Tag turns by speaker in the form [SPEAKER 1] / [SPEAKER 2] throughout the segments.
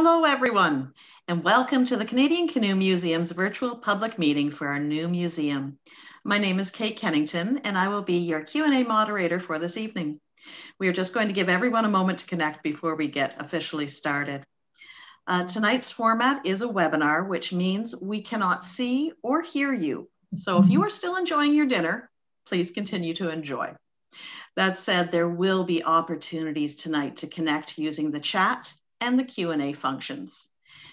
[SPEAKER 1] Hello, everyone, and welcome to the Canadian Canoe Museum's virtual public meeting for our new museum. My name is Kate Kennington, and I will be your Q&A moderator for this evening. We are just going to give everyone a moment to connect before we get officially started. Uh, tonight's format is a webinar, which means we cannot see or hear you. So if you are still enjoying your dinner, please continue to enjoy. That said, there will be opportunities tonight to connect using the chat and the Q&A functions.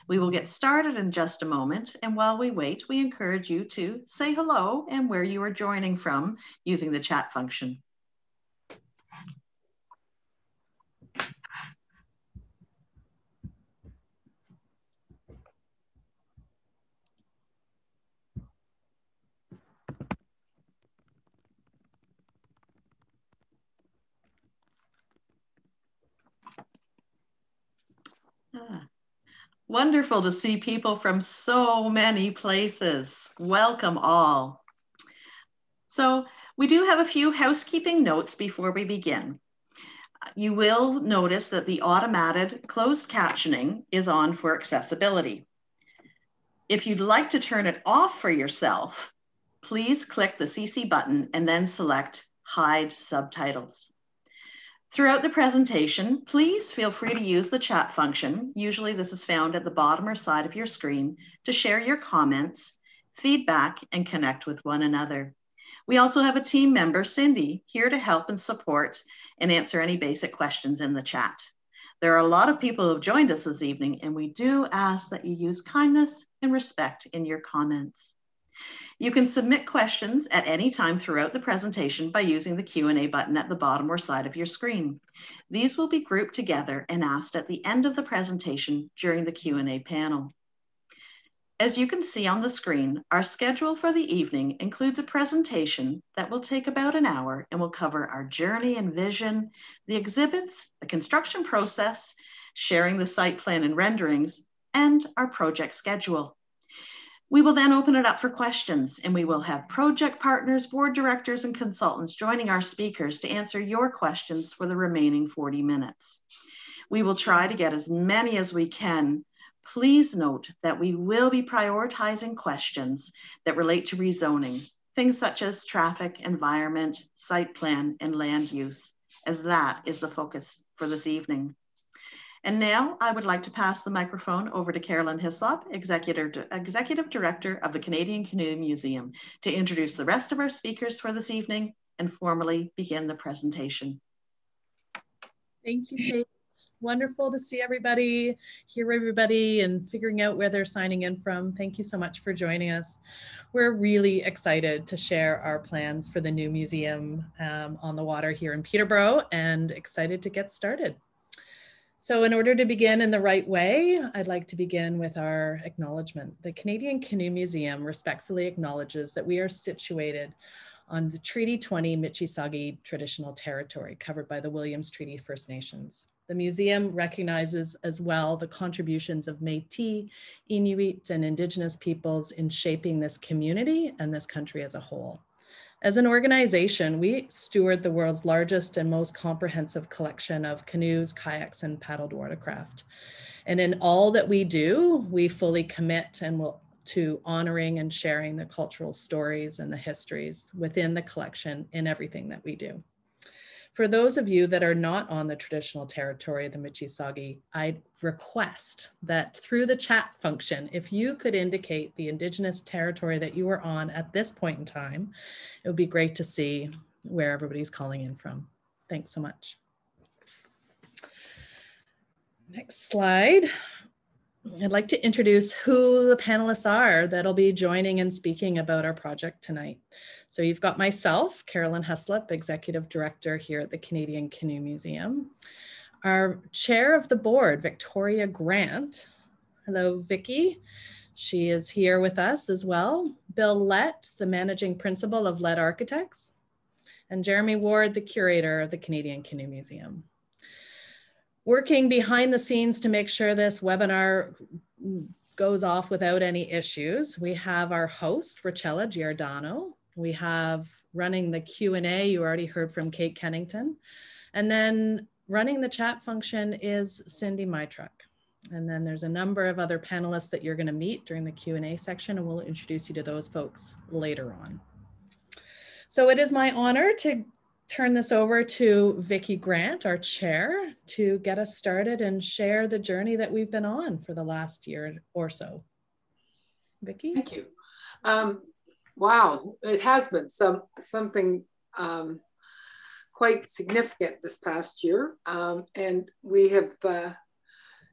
[SPEAKER 1] We will get started in just a moment, and while we wait, we encourage you to say hello and where you are joining from using the chat function. Ah, wonderful to see people from so many places. Welcome all. So we do have a few housekeeping notes before we begin. You will notice that the automated closed captioning is on for accessibility. If you'd like to turn it off for yourself, please click the CC button and then select Hide Subtitles. Throughout the presentation, please feel free to use the chat function. Usually this is found at the bottom or side of your screen to share your comments, feedback, and connect with one another. We also have a team member, Cindy, here to help and support and answer any basic questions in the chat. There are a lot of people who have joined us this evening, and we do ask that you use kindness and respect in your comments. You can submit questions at any time throughout the presentation by using the Q&A button at the bottom or side of your screen. These will be grouped together and asked at the end of the presentation during the Q&A panel. As you can see on the screen, our schedule for the evening includes a presentation that will take about an hour and will cover our journey and vision, the exhibits, the construction process, sharing the site plan and renderings, and our project schedule. We will then open it up for questions and we will have project partners, board directors, and consultants joining our speakers to answer your questions for the remaining 40 minutes. We will try to get as many as we can. Please note that we will be prioritizing questions that relate to rezoning, things such as traffic, environment, site plan, and land use, as that is the focus for this evening. And now I would like to pass the microphone over to Carolyn Hyslop, Executive, Executive Director of the Canadian Canoe Museum, to introduce the rest of our speakers for this evening and formally begin the presentation.
[SPEAKER 2] Thank you, Kate. Wonderful to see everybody, hear everybody, and figuring out where they're signing in from. Thank you so much for joining us. We're really excited to share our plans for the new museum um, on the water here in Peterborough and excited to get started. So in order to begin in the right way, I'd like to begin with our acknowledgement. The Canadian Canoe Museum respectfully acknowledges that we are situated on the Treaty 20 Michi-Saagiig traditional territory covered by the Williams Treaty First Nations. The museum recognizes as well the contributions of Métis, Inuit, and Indigenous peoples in shaping this community and this country as a whole. As an organization, we steward the world's largest and most comprehensive collection of canoes, kayaks, and paddled watercraft. And in all that we do, we fully commit and will to honoring and sharing the cultural stories and the histories within the collection in everything that we do. For those of you that are not on the traditional territory of the Michi-Saagiig, I request that through the chat function, if you could indicate the indigenous territory that you are on at this point in time, it would be great to see where everybody's calling in from. Thanks so much. Next slide. I'd like to introduce who the panelists are that'll be joining and speaking about our project tonight. So you've got myself, Carolyn Hyslop, Executive Director here at the Canadian Canoe Museum. Our chair of the board, Victoria Grant. Hello, Vicki. She is here with us as well. Bill Lett, the managing principal of Lett Architects, and Jeremy Ward, the curator of the Canadian Canoe Museum working behind the scenes to make sure this webinar goes off without any issues. We have our host, Rochella Giordano. We have running the Q&A, you already heard from Kate Kennington. And then running the chat function is Cindy Mytruck. And then there's a number of other panelists that you're going to meet during the Q&A section, and we'll introduce you to those folks later on. So it is my honor to turn this over to Vicki Grant, our chair, to get us started and share the journey that we've been on for the last year or so. Vicki?
[SPEAKER 3] Thank you. Um, wow, it has been some something um, quite significant this past year. Um, and we have uh,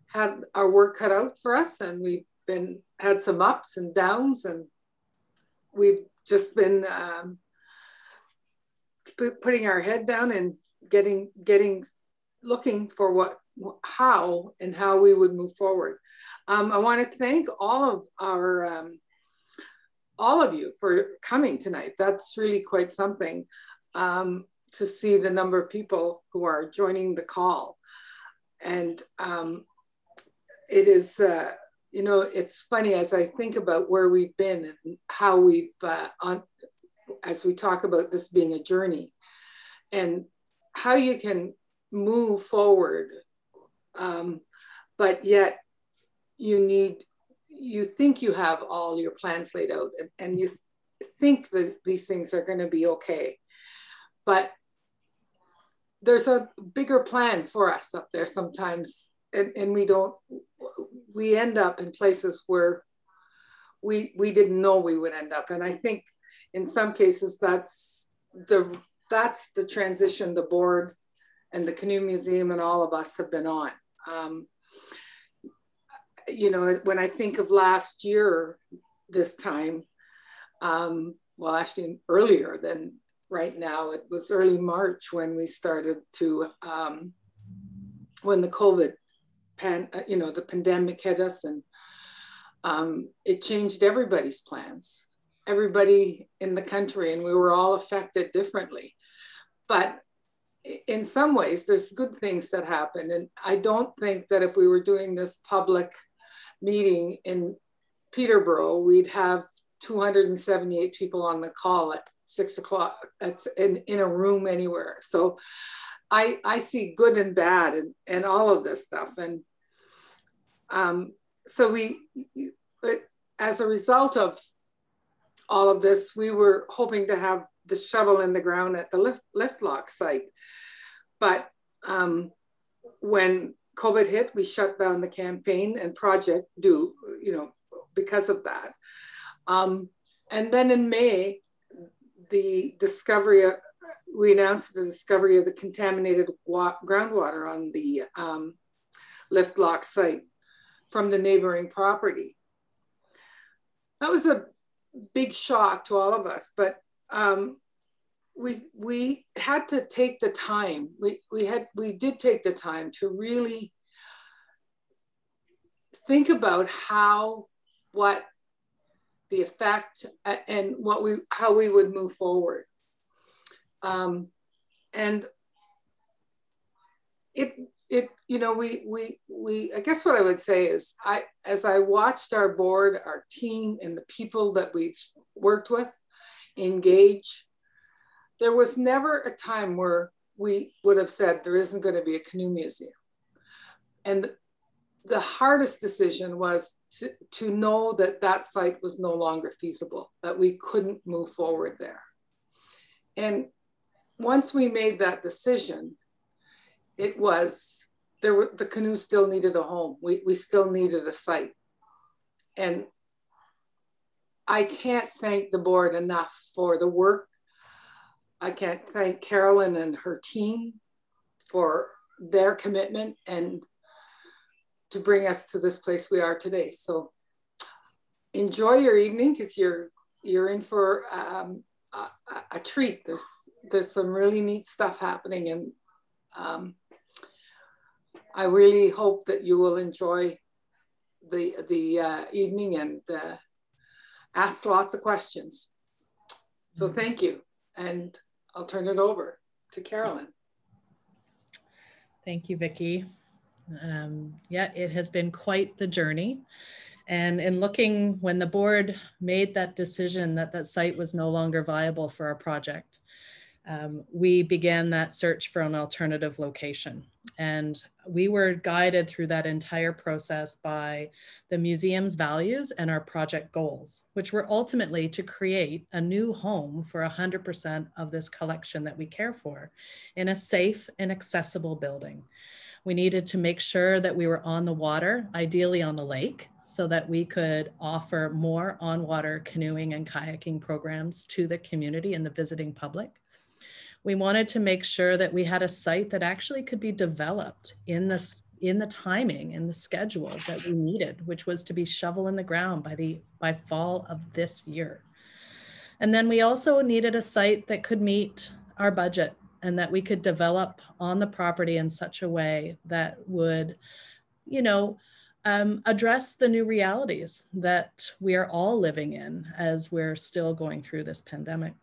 [SPEAKER 3] had our work cut out for us and we've been had some ups and downs and we've just been um, putting our head down and getting getting looking for what how and how we would move forward. Um, I want to thank all of our um, all of you for coming tonight. That's really quite something um, to see the number of people who are joining the call. And um, it is, uh, you know, it's funny as I think about where we've been and how we've, uh, on, as we talk about this being a journey and how you can move forward, um, but yet you need you think you have all your plans laid out and, and you th think that these things are going to be okay. But there's a bigger plan for us up there sometimes and, and we don't we end up in places where we we didn't know we would end up. And i think in some cases that's the that's the transition the board and the canoe museum and all of us have been on. Um, you know, when I think of last year, this time, um, well, actually earlier than right now, it was early March when we started to, um, when the COVID, pan, uh, you know, the pandemic hit us and um, it changed everybody's plans, everybody in the country, and we were all affected differently. But in some ways, there's good things that happened. And I don't think that if we were doing this public meeting in Peterborough, we'd have 278 people on the call at six o'clock. That's in, in a room anywhere. So I, I see good and bad and, and all of this stuff. And um, so we, as a result of all of this, we were hoping to have the shovel in the ground at the lift, lift lock site. But um, when COVID hit, we shut down the campaign and project do, you know, because of that. Um, and then in May, the discovery, of, we announced the discovery of the contaminated groundwater on the um, lift lock site from the neighboring property. That was a big shock to all of us, but um, we we had to take the time. We we had we did take the time to really think about how what the effect and what we how we would move forward. Um, and it it you know we we we i guess what i would say is i as i watched our board our team and the people that we've worked with engage there was never a time where we would have said there isn't going to be a canoe museum. And the hardest decision was to, to know that that site was no longer feasible, that we couldn't move forward there. And once we made that decision, it was there were the canoe still needed a home. We, we still needed a site. And I can't thank the board enough for the work I can't thank Carolyn and her team for their commitment and to bring us to this place we are today. So enjoy your evening because you're you're in for um, a, a, treat. There's there's some really neat stuff happening, and um, I really hope that you will enjoy the the uh, evening and uh, ask lots of questions. So thank you and. I'll turn it over to Carolyn.
[SPEAKER 2] Thank you, Vicki. Um, yeah, it has been quite the journey. And in looking, when the board made that decision that that site was no longer viable for our project, um, we began that search for an alternative location. And we were guided through that entire process by the museum's values and our project goals, which were ultimately to create a new home for 100% of this collection that we care for in a safe and accessible building. We needed to make sure that we were on the water, ideally on the lake, so that we could offer more on water canoeing and kayaking programs to the community and the visiting public we wanted to make sure that we had a site that actually could be developed in the in the timing and the schedule that we needed, which was to be shovel in the ground by the by fall of this year. And then we also needed a site that could meet our budget and that we could develop on the property in such a way that would, you know, um, address the new realities that we are all living in as we're still going through this pandemic.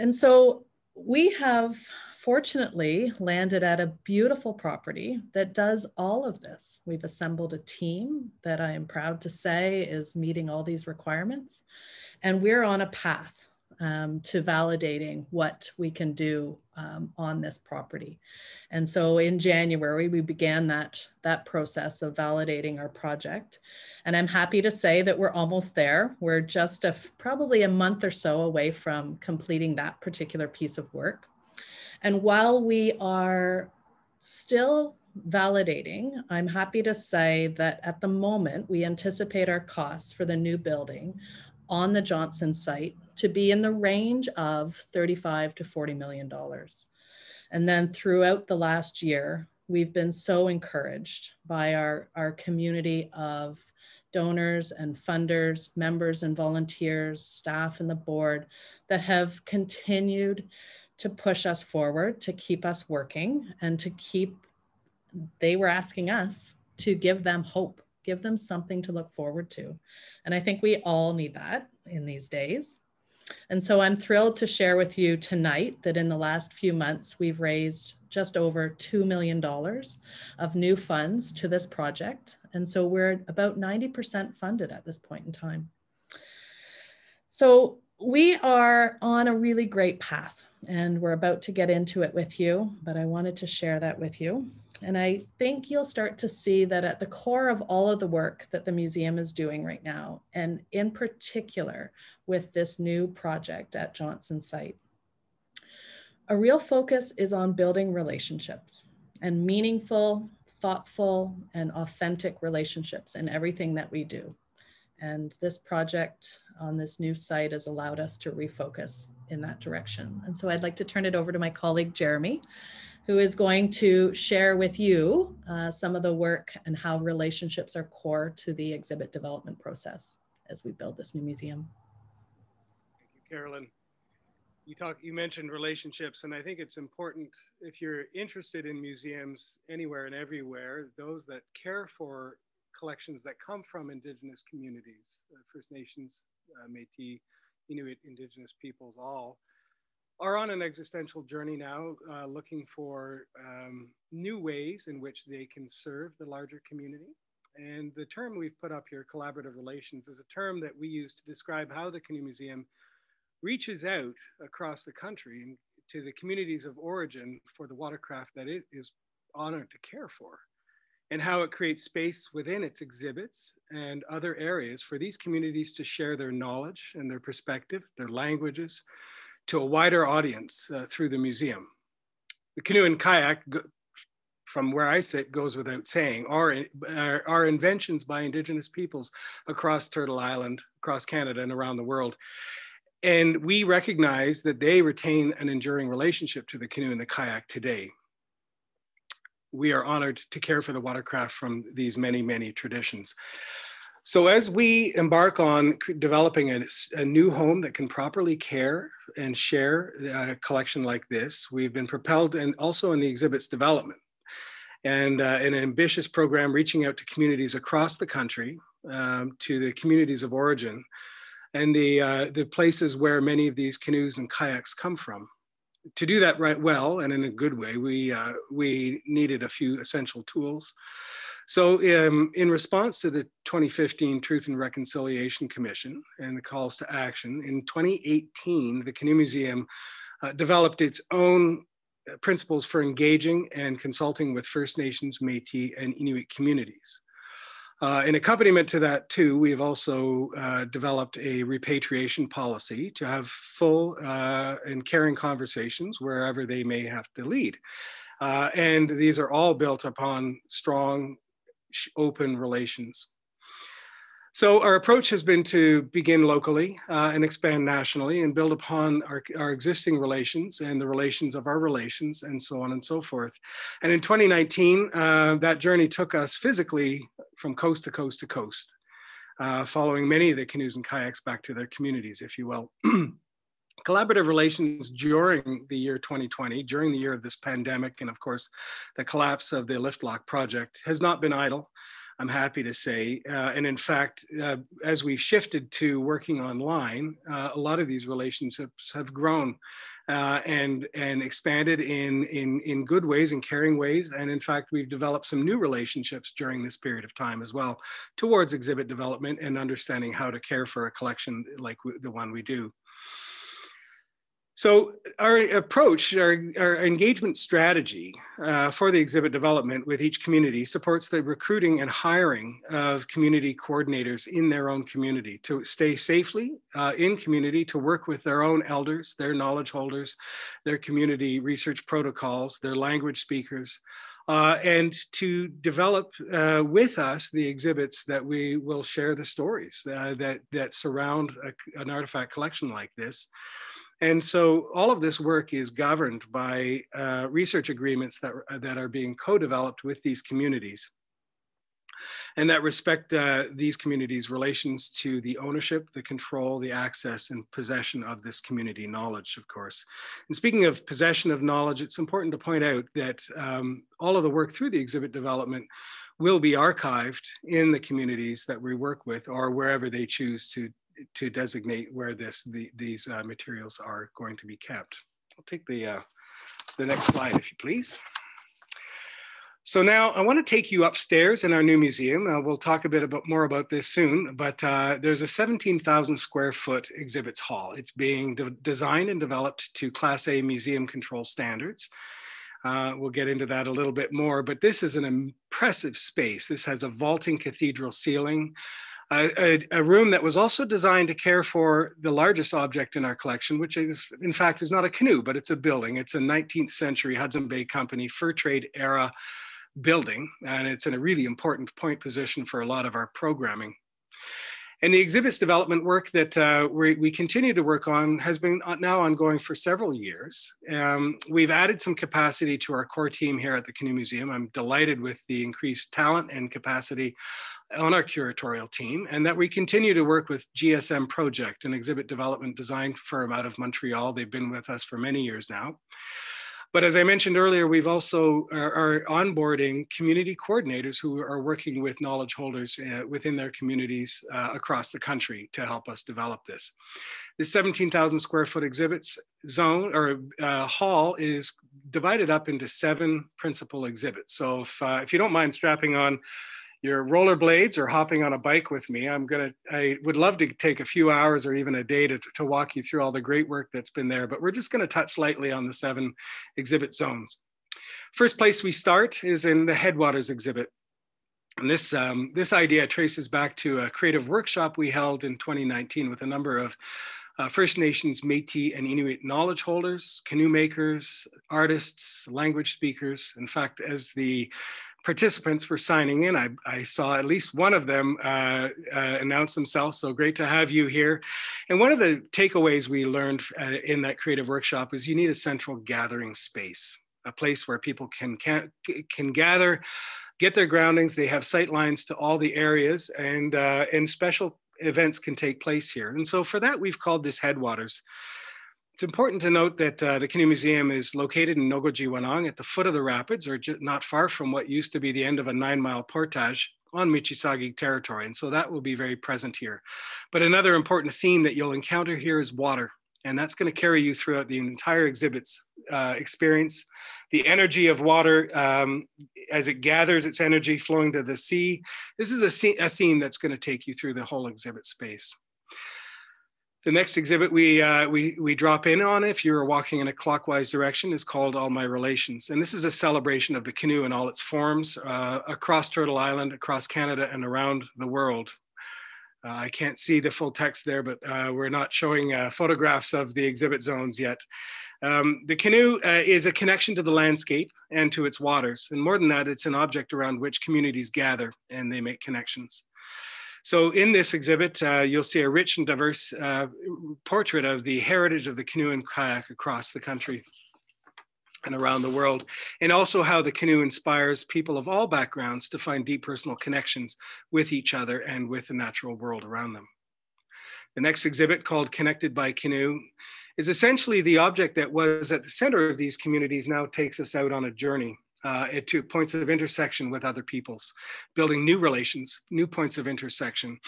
[SPEAKER 2] And so we have fortunately landed at a beautiful property that does all of this. We've assembled a team that I am proud to say is meeting all these requirements. And we're on a path um, to validating what we can do um, on this property. And so in January, we began that, that process of validating our project. And I'm happy to say that we're almost there. We're just a, probably a month or so away from completing that particular piece of work. And while we are still validating, I'm happy to say that at the moment, we anticipate our costs for the new building on the Johnson site to be in the range of 35 to 40 million dollars. And then throughout the last year, we've been so encouraged by our, our community of donors and funders, members and volunteers, staff and the board that have continued to push us forward, to keep us working and to keep, they were asking us to give them hope give them something to look forward to. And I think we all need that in these days. And so I'm thrilled to share with you tonight that in the last few months, we've raised just over $2 million of new funds to this project. And so we're about 90% funded at this point in time. So we are on a really great path and we're about to get into it with you, but I wanted to share that with you. And I think you'll start to see that at the core of all of the work that the museum is doing right now, and in particular with this new project at Johnson site, a real focus is on building relationships and meaningful, thoughtful, and authentic relationships in everything that we do. And this project on this new site has allowed us to refocus in that direction. And so I'd like to turn it over to my colleague, Jeremy, who is going to share with you uh, some of the work and how relationships are core to the exhibit development process as we build this new museum.
[SPEAKER 4] Thank you, Carolyn. You talk, you mentioned relationships, and I think it's important if you're interested in museums anywhere and everywhere, those that care for collections that come from Indigenous communities, uh, First Nations, uh, Métis, Inuit, Indigenous peoples, all are on an existential journey now, uh, looking for um, new ways in which they can serve the larger community. And the term we've put up here, collaborative relations, is a term that we use to describe how the Canoe Museum reaches out across the country and to the communities of origin for the watercraft that it is honored to care for, and how it creates space within its exhibits and other areas for these communities to share their knowledge and their perspective, their languages, to a wider audience uh, through the museum. The canoe and kayak, from where I sit, goes without saying, are, are, are inventions by Indigenous peoples across Turtle Island, across Canada, and around the world. And we recognize that they retain an enduring relationship to the canoe and the kayak today. We are honored to care for the watercraft from these many, many traditions. So as we embark on developing a, a, new home that can properly care and share a collection like this, we've been propelled and also in the exhibits development and uh, an ambitious program reaching out to communities across the country, um, to the communities of origin and the, uh, the places where many of these canoes and kayaks come from. To do that right well and in a good way, we, uh, we needed a few essential tools. So um, in response to the 2015 Truth and Reconciliation Commission and the calls to action, in 2018, the Canoe Museum uh, developed its own uh, principles for engaging and consulting with First Nations, Métis, and Inuit communities. Uh, in accompaniment to that too, we have also uh, developed a repatriation policy to have full uh, and caring conversations wherever they may have to lead. Uh, and these are all built upon strong, open relations. So our approach has been to begin locally uh, and expand nationally and build upon our, our existing relations and the relations of our relations and so on and so forth. And in 2019, uh, that journey took us physically from coast to coast to coast, uh, following many of the canoes and kayaks back to their communities, if you will. collaborative relations during the year 2020, during the year of this pandemic, and of course, the collapse of the Lift Lock project has not been idle. I'm happy to say. Uh, and in fact, uh, as we've shifted to working online, uh, a lot of these relationships have grown uh, and, and expanded in, in, in good ways and caring ways. And in fact, we've developed some new relationships during this period of time as well towards exhibit development and understanding how to care for a collection like the one we do. So our approach, our, our engagement strategy uh, for the exhibit development with each community supports the recruiting and hiring of community coordinators in their own community to stay safely uh, in community, to work with their own elders, their knowledge holders, their community research protocols, their language speakers, uh, and to develop uh, with us the exhibits that we will share the stories uh, that, that surround a, an artifact collection like this. And so all of this work is governed by uh, research agreements that, that are being co-developed with these communities and that respect uh, these communities' relations to the ownership, the control, the access, and possession of this community knowledge, of course. And speaking of possession of knowledge, it's important to point out that um, all of the work through the exhibit development will be archived in the communities that we work with or wherever they choose to to designate where this the, these uh, materials are going to be kept. I'll take the, uh, the next slide, if you please. So now I want to take you upstairs in our new museum. Uh, we'll talk a bit about, more about this soon, but uh, there's a 17,000 square foot exhibits hall. It's being de designed and developed to Class A museum control standards. Uh, we'll get into that a little bit more, but this is an impressive space. This has a vaulting cathedral ceiling, a, a, room that was also designed to care for the largest object in our collection, which is, in fact, is not a canoe, but it's a building. It's a 19th century Hudson Bay Company fur trade era building, and it's in a really important point position for a lot of our programming. And the exhibits development work that uh, we, we, continue to work on has been now ongoing for several years. Um, we've added some capacity to our core team here at the Canoe Museum. I'm delighted with the increased talent and capacity on our curatorial team and that we continue to work with GSM Project, an exhibit development design firm out of Montreal. They've been with us for many years now. But as I mentioned earlier, we've also are, are onboarding community coordinators who are working with knowledge holders uh, within their communities uh, across the country to help us develop this. This 17,000 square foot exhibits zone or uh, hall is divided up into seven principal exhibits. So if, uh, if you don't mind strapping on your rollerblades or hopping on a bike with me. I'm gonna, I would love to take a few hours or even a day to, to walk you through all the great work that's been there, but we're just gonna touch lightly on the seven exhibit zones. First place we start is in the Headwaters exhibit. And this, um, this idea traces back to a creative workshop we held in 2019 with a number of uh, First Nations, Métis, and Inuit knowledge holders, canoe makers, artists, language speakers. In fact, as the participants were signing in. I, I saw at least one of them uh, uh, announce themselves. So great to have you here. And one of the takeaways we learned uh, in that creative workshop is you need a central gathering space, a place where people can, can, can gather, get their groundings. They have sight lines to all the areas and, uh, and special events can take place here. And so for that, we've called this Headwaters. It's important to note that uh, the Canoe Museum is located in Nogodjiwanong at the foot of the rapids, or not far from what used to be the end of a nine mile portage on Michi-Saagiig territory. And so that will be very present here. But another important theme that you'll encounter here is water. And that's going to carry you throughout the entire exhibit's uh, experience. The energy of water um, as it gathers its energy flowing to the sea. This is a, a theme that's going to take you through the whole exhibit space. The next exhibit we, uh, we, we drop in on if you're walking in a clockwise direction is called All My Relations. And this is a celebration of the canoe in all its forms uh, across Turtle Island, across Canada and around the world. Uh, I can't see the full text there, but uh, we're not showing uh, photographs of the exhibit zones yet. Um, the canoe uh, is a connection to the landscape and to its waters. And more than that, it's an object around which communities gather and they make connections. So in this exhibit, uh, you'll see a rich and diverse uh, portrait of the heritage of the canoe and kayak across the country and around the world, and also how the canoe inspires people of all backgrounds to find deep personal connections with each other and with the natural world around them. The next exhibit called Connected by Canoe is essentially the object that was at the center of these communities now takes us out on a journey uh, to points of intersection with other peoples, building new relations, new points of intersection.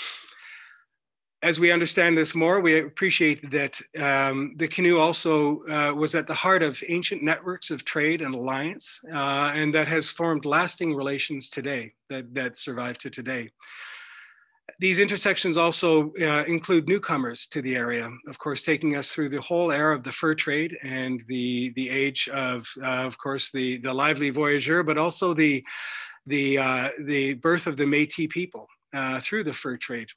[SPEAKER 4] As we understand this more, we appreciate that um, the canoe also uh, was at the heart of ancient networks of trade and alliance, uh, and that has formed lasting relations today that, that survive to today. These intersections also uh, include newcomers to the area, of course, taking us through the whole era of the fur trade and the, the age of, uh, of course, the, the lively voyageur, but also the, the, uh, the birth of the Métis people uh, through the fur trade.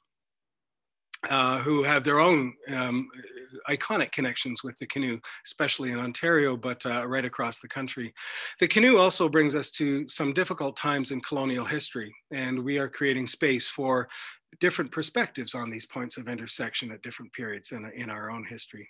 [SPEAKER 4] Uh, who have their own um, iconic connections with the canoe, especially in Ontario, but uh, right across the country. The canoe also brings us to some difficult times in colonial history, and we are creating space for different perspectives on these points of intersection at different periods in, in our own history.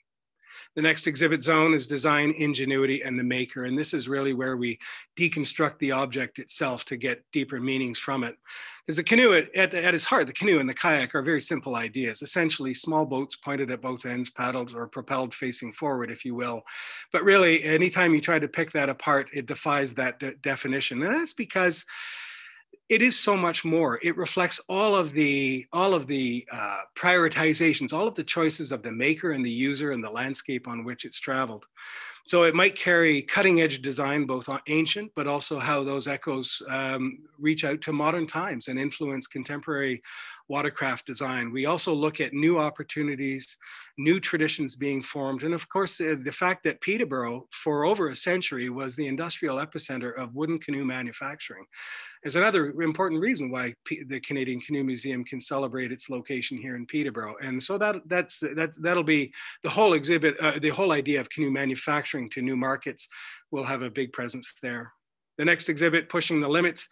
[SPEAKER 4] The next exhibit zone is design, ingenuity, and the maker. And this is really where we deconstruct the object itself to get deeper meanings from it. Because the canoe, at, at, at, its heart, the canoe and the kayak are very simple ideas, essentially small boats pointed at both ends, paddled or propelled facing forward, if you will. But really, anytime you try to pick that apart, it defies that de definition. And that's because it is so much more. It reflects all of the all of the uh, prioritizations all of the choices of the maker and the user and the landscape on which it's traveled so it might carry cutting edge design both ancient but also how those echoes um, reach out to modern times and influence contemporary watercraft design. We also look at new opportunities, new traditions being formed. And of course, the, the fact that Peterborough for over a century was the industrial epicenter of wooden canoe manufacturing is another important reason why P the Canadian Canoe Museum can celebrate its location here in Peterborough. And so that, that's, that, that'll be the whole exhibit, uh, the whole idea of canoe manufacturing to new markets will have a big presence there. The next exhibit, Pushing the Limits,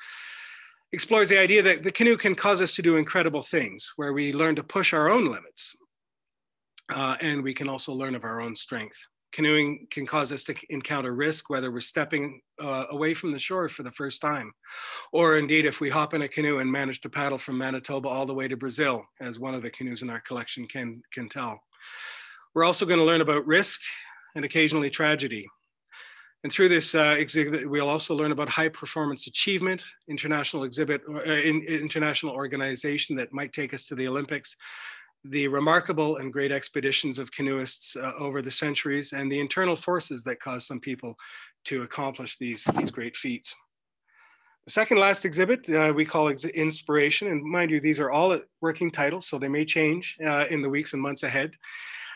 [SPEAKER 4] explores the idea that the canoe can cause us to do incredible things where we learn to push our own limits uh, and we can also learn of our own strength. Canoeing can cause us to encounter risk, whether we're stepping uh, away from the shore for the first time, or indeed if we hop in a canoe and manage to paddle from Manitoba all the way to Brazil, as one of the canoes in our collection can, can tell. We're also going to learn about risk and occasionally tragedy. And through this uh, exhibit, we'll also learn about high performance achievement, international exhibit, uh, in, international organization that might take us to the Olympics, the remarkable and great expeditions of canoeists uh, over the centuries, and the internal forces that cause some people to accomplish these, these great feats. The second last exhibit uh, we call Inspiration, and mind you, these are all working titles, so they may change uh, in the weeks and months ahead.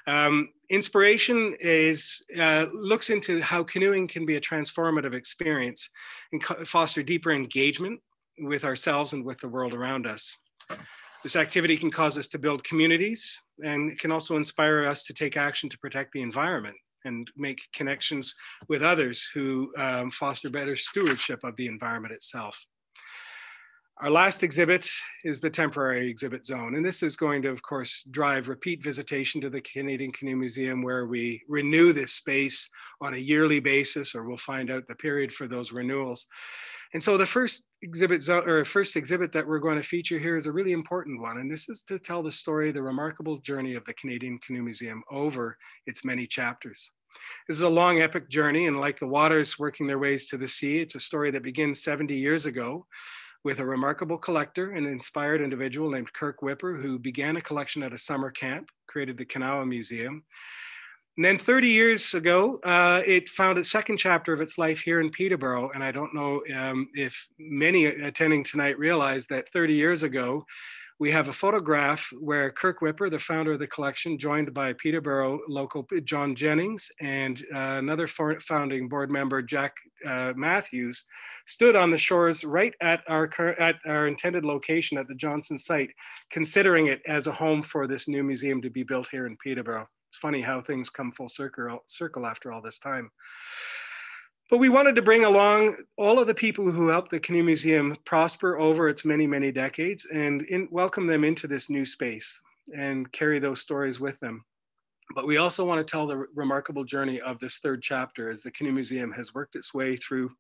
[SPEAKER 4] Um, inspiration is uh, looks into how canoeing can be a transformative experience and foster deeper engagement with ourselves and with the world around us. This activity can cause us to build communities and it can also inspire us to take action to protect the environment and make connections with others who um, foster better stewardship of the environment itself. Our last exhibit is the temporary exhibit zone. And this is going to, of course, drive repeat visitation to the Canadian Canoe Museum where we renew this space on a yearly basis, or we'll find out the period for those renewals. And so the first exhibit zone, or first exhibit that we're going to feature here is a really important one. And this is to tell the story, the remarkable journey of the Canadian Canoe Museum over its many chapters. This is a long epic journey and like the waters working their ways to the sea, it's a story that begins 70 years ago with a remarkable collector and inspired individual named Kirk Wipper, who began a collection at a summer camp, created the Kanawa Museum. And then 30 years ago, uh, it found its second chapter of its life here in Peterborough. And I don't know um, if many attending tonight realize that 30 years ago, we have a photograph where Kirk Wipper, the founder of the collection, joined by Peterborough local John Jennings and uh, another founding board member, Jack uh, Matthews, stood on the shores right at our, at our intended location at the Johnson site, considering it as a home for this new museum to be built here in Peterborough. It's funny how things come full circle, circle after all this time. But we wanted to bring along all of the people who helped the Canoe Museum prosper over its many, many decades and in, welcome them into this new space and carry those stories with them. But we also want to tell the remarkable journey of this third chapter as the Canoe Museum has worked its way through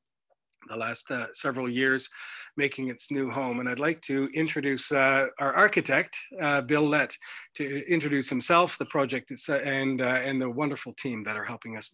[SPEAKER 4] the last uh, several years, making its new home. And I'd like to introduce uh, our architect, uh, Bill Lett, to introduce himself, the project, and, uh, and the wonderful team that are helping us.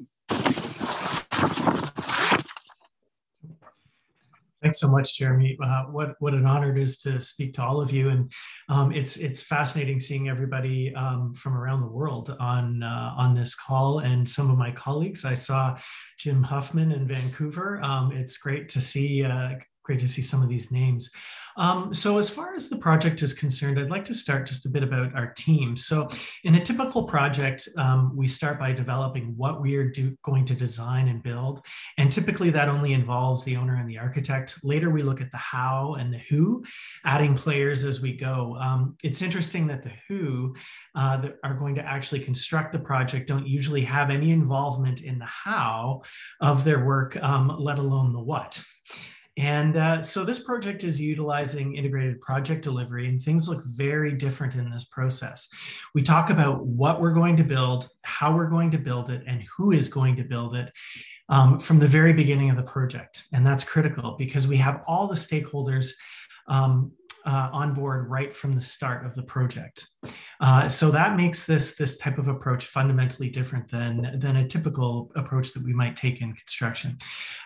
[SPEAKER 5] Thanks so much, Jeremy. Uh, what what an honor it is to speak to all of you, and um, it's it's fascinating seeing everybody um, from around the world on uh, on this call, and some of my colleagues. I saw Jim Huffman in Vancouver. Um, it's great to see uh, great to see some of these names. Um, so as far as the project is concerned, I'd like to start just a bit about our team. So in a typical project, um, we start by developing what we are do, going to design and build. And typically that only involves the owner and the architect. Later, we look at the how and the who, adding players as we go. Um, it's interesting that the who uh, that are going to actually construct the project don't usually have any involvement in the how of their work, um, let alone the what. And uh, so this project is utilizing integrated project delivery, and things look very different in this process. We talk about what we're going to build, how we're going to build it, and who is going to build it. Um, from the very beginning of the project. And that's critical because we have all the stakeholders um, uh, on board right from the start of the project. Uh, so that makes this this type of approach fundamentally different than than a typical approach that we might take in construction.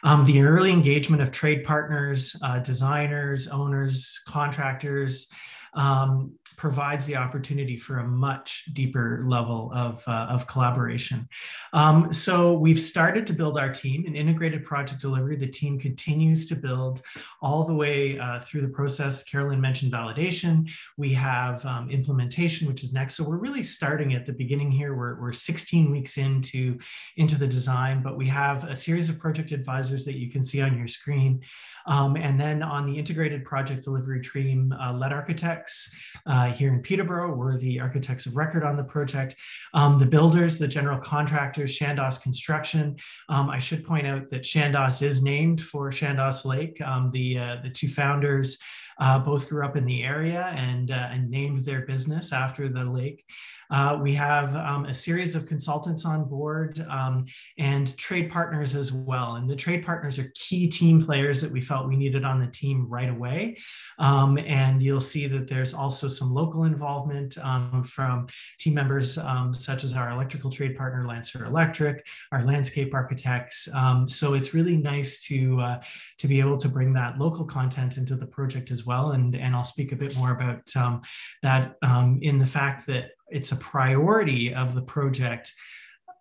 [SPEAKER 5] Um, the early engagement of trade partners, uh, designers, owners, contractors, um, provides the opportunity for a much deeper level of, uh, of collaboration. Um, so we've started to build our team in integrated project delivery. The team continues to build all the way uh, through the process. Carolyn mentioned validation. We have um, implementation, which is next. So we're really starting at the beginning here. We're, we're 16 weeks into, into the design, but we have a series of project advisors that you can see on your screen. Um, and then on the integrated project delivery team, uh, Lett Architects, uh, here in Peterborough. We're the architects of record on the project. Um, the builders, the general contractors, Chandos Construction. Um, I should point out that Chandos is named for Chandos Lake. Um, the, uh, the two founders uh, both grew up in the area and, uh, and named their business after the lake. Uh, we have um, a series of consultants on board um, and trade partners as well. And the trade partners are key team players that we felt we needed on the team right away. Um, and you'll see that there's also some local involvement um, from team members um, such as our electrical trade partner, Lancer Electric, our landscape architects. Um, so it's really nice to, uh, to be able to bring that local content into the project as well. And, and I'll speak a bit more about um, that um, in the fact that it's a priority of the project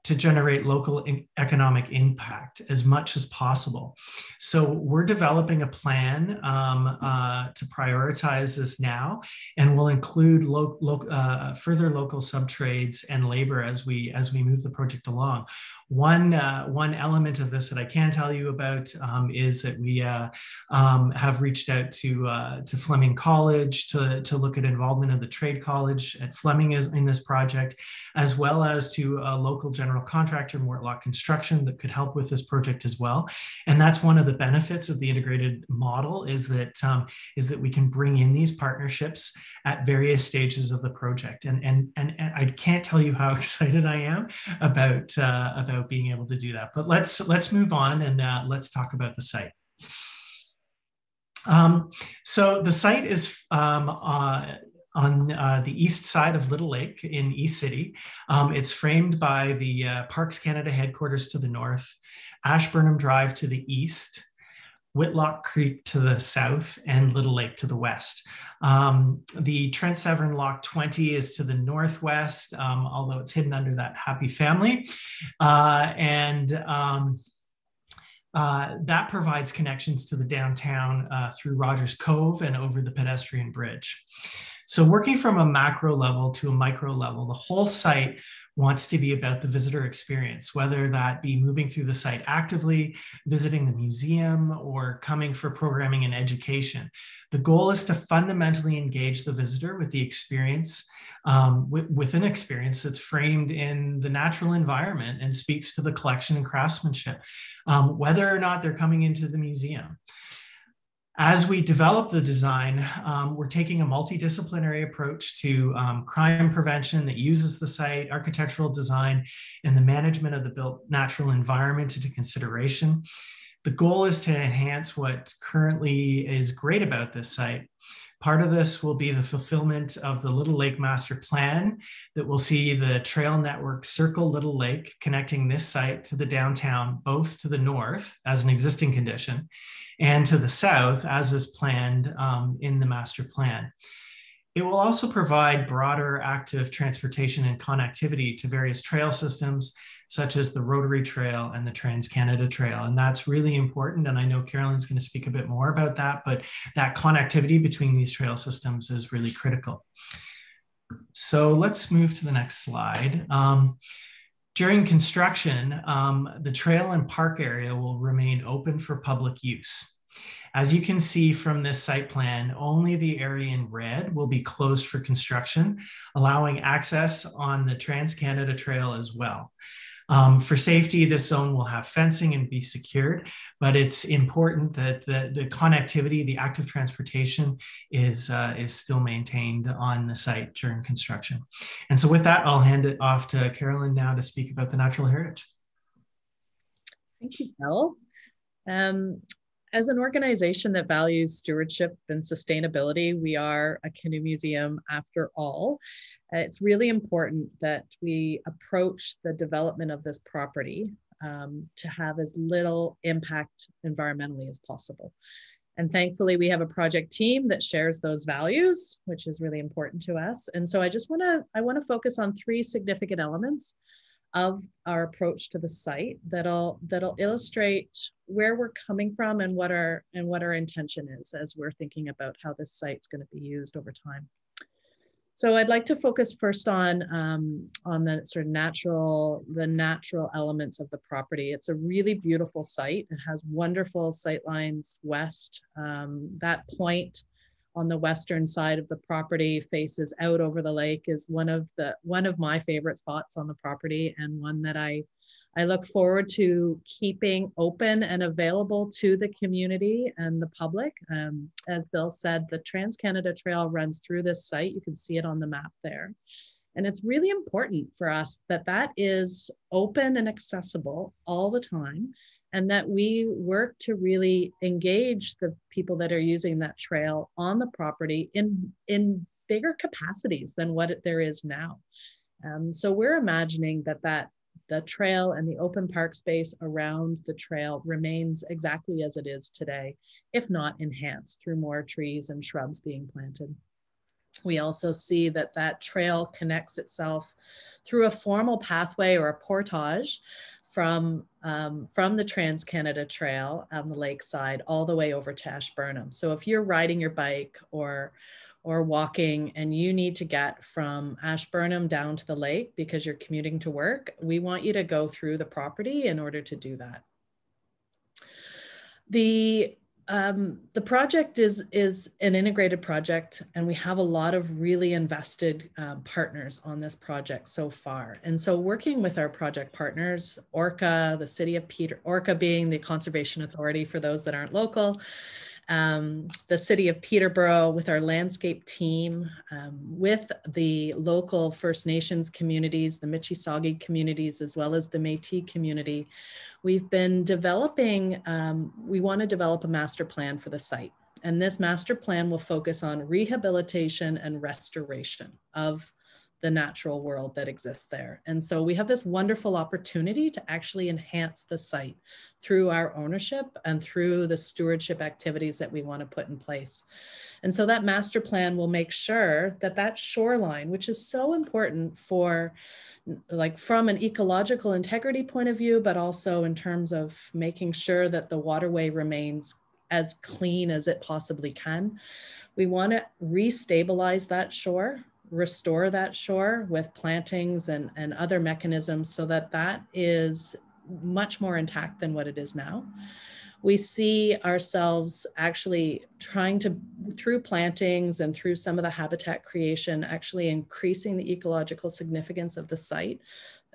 [SPEAKER 5] to generate local economic impact as much as possible. So we're developing a plan um, uh, to prioritize this now, and we'll include lo lo uh, further local subtrades and labor as we as we move the project along. One uh, one element of this that I can tell you about um, is that we uh, um, have reached out to uh, to Fleming College to to look at involvement of the trade college at Fleming is in this project, as well as to a local general general contractor, Mortlock Construction, that could help with this project as well. And that's one of the benefits of the integrated model is that um, is that we can bring in these partnerships at various stages of the project. And and and, and I can't tell you how excited I am about uh, about being able to do that. But let's let's move on and uh, let's talk about the site. Um, so the site is um, uh, on uh, the east side of Little Lake in East City. Um, it's framed by the uh, Parks Canada headquarters to the north, Ashburnham Drive to the east, Whitlock Creek to the south, and Little Lake to the west. Um, the Trent Severn Lock 20 is to the northwest, um, although it's hidden under that happy family. Uh, and um, uh, that provides connections to the downtown uh, through Rogers Cove and over the pedestrian bridge. So working from a macro level to a micro level, the whole site wants to be about the visitor experience, whether that be moving through the site actively, visiting the museum, or coming for programming and education. The goal is to fundamentally engage the visitor with the experience, um, with, with an experience that's framed in the natural environment and speaks to the collection and craftsmanship, um, whether or not they're coming into the museum. As we develop the design, um, we're taking a multidisciplinary approach to um, crime prevention that uses the site, architectural design, and the management of the built natural environment into consideration. The goal is to enhance what currently is great about this site. Part of this will be the fulfillment of the Little Lake Master Plan that will see the trail network circle Little Lake, connecting this site to the downtown, both to the north as an existing condition and to the south, as is planned um, in the master plan. It will also provide broader active transportation and connectivity to various trail systems, such as the Rotary Trail and the Trans Canada Trail. And that's really important. And I know Carolyn's going to speak a bit more about that, but that connectivity between these trail systems is really critical. So let's move to the next slide. Um, during construction, um, the trail and park area will remain open for public use. As you can see from this site plan, only the area in red will be closed for construction, allowing access on the Trans-Canada Trail as well. Um, for safety, this zone will have fencing and be secured, but it's important that the, the connectivity, the active transportation is, uh, is still maintained on the site during construction. And so with that, I'll hand it off to Carolyn now to speak about the natural heritage.
[SPEAKER 2] Thank you, Bill. Um, as an organization that values stewardship and sustainability, we are a canoe museum after all. Uh, it's really important that we approach the development of this property um, to have as little impact environmentally as possible. And thankfully, we have a project team that shares those values, which is really important to us. And so I just want to I want to focus on three significant elements of our approach to the site that'll that'll illustrate where we're coming from and what our and what our intention is as we're thinking about how this site's going to be used over time. So I'd like to focus first on um, on the sort of natural the natural elements of the property. It's a really beautiful site. It has wonderful sight lines west. Um, that point on the western side of the property faces out over the lake is one of the one of my favorite spots on the property and one that I I look forward to keeping open and available to the community and the public. Um, as Bill said, the Trans Canada Trail runs through this site. You can see it on the map there. And it's really important for us that that is open and accessible all the time and that we work to really engage the people that are using that trail on the property in in bigger capacities than what there is now um, so we're imagining that that the trail and the open park space around the trail remains exactly as it is today, if not enhanced through more trees and shrubs being planted. We also see that that trail connects itself through a formal pathway or a portage from, um, from the Trans-Canada Trail on the lakeside all the way over to Ashburnham. So if you're riding your bike or, or walking and you need to get from Ashburnham down to the lake because you're commuting to work, we want you to go through the property in order to do that. The um, the project is is an integrated project, and we have a lot of really invested uh, partners on this project so far. And so, working with our project partners, Orca, the City of Peter, Orca being the conservation authority for those that aren't local, um, the city of Peterborough, with our landscape team, um, with the local First Nations communities, the Michi-Saagiig communities, as well as the Métis community, we've been developing, um, we want to develop a master plan for the site. And this master plan will focus on rehabilitation and restoration of the natural world that exists there. And so we have this wonderful opportunity to actually enhance the site through our ownership and through the stewardship activities that we want to put in place. And so that master plan will make sure that that shoreline, which is so important for like from an ecological integrity point of view, but also in terms of making sure that the waterway remains as clean as it possibly can. We want to restabilize that shore, restore that shore with plantings and, and other mechanisms so that that is much more intact than what it is now. We see ourselves actually trying to, through plantings and through some of the habitat creation, actually increasing the ecological significance of the site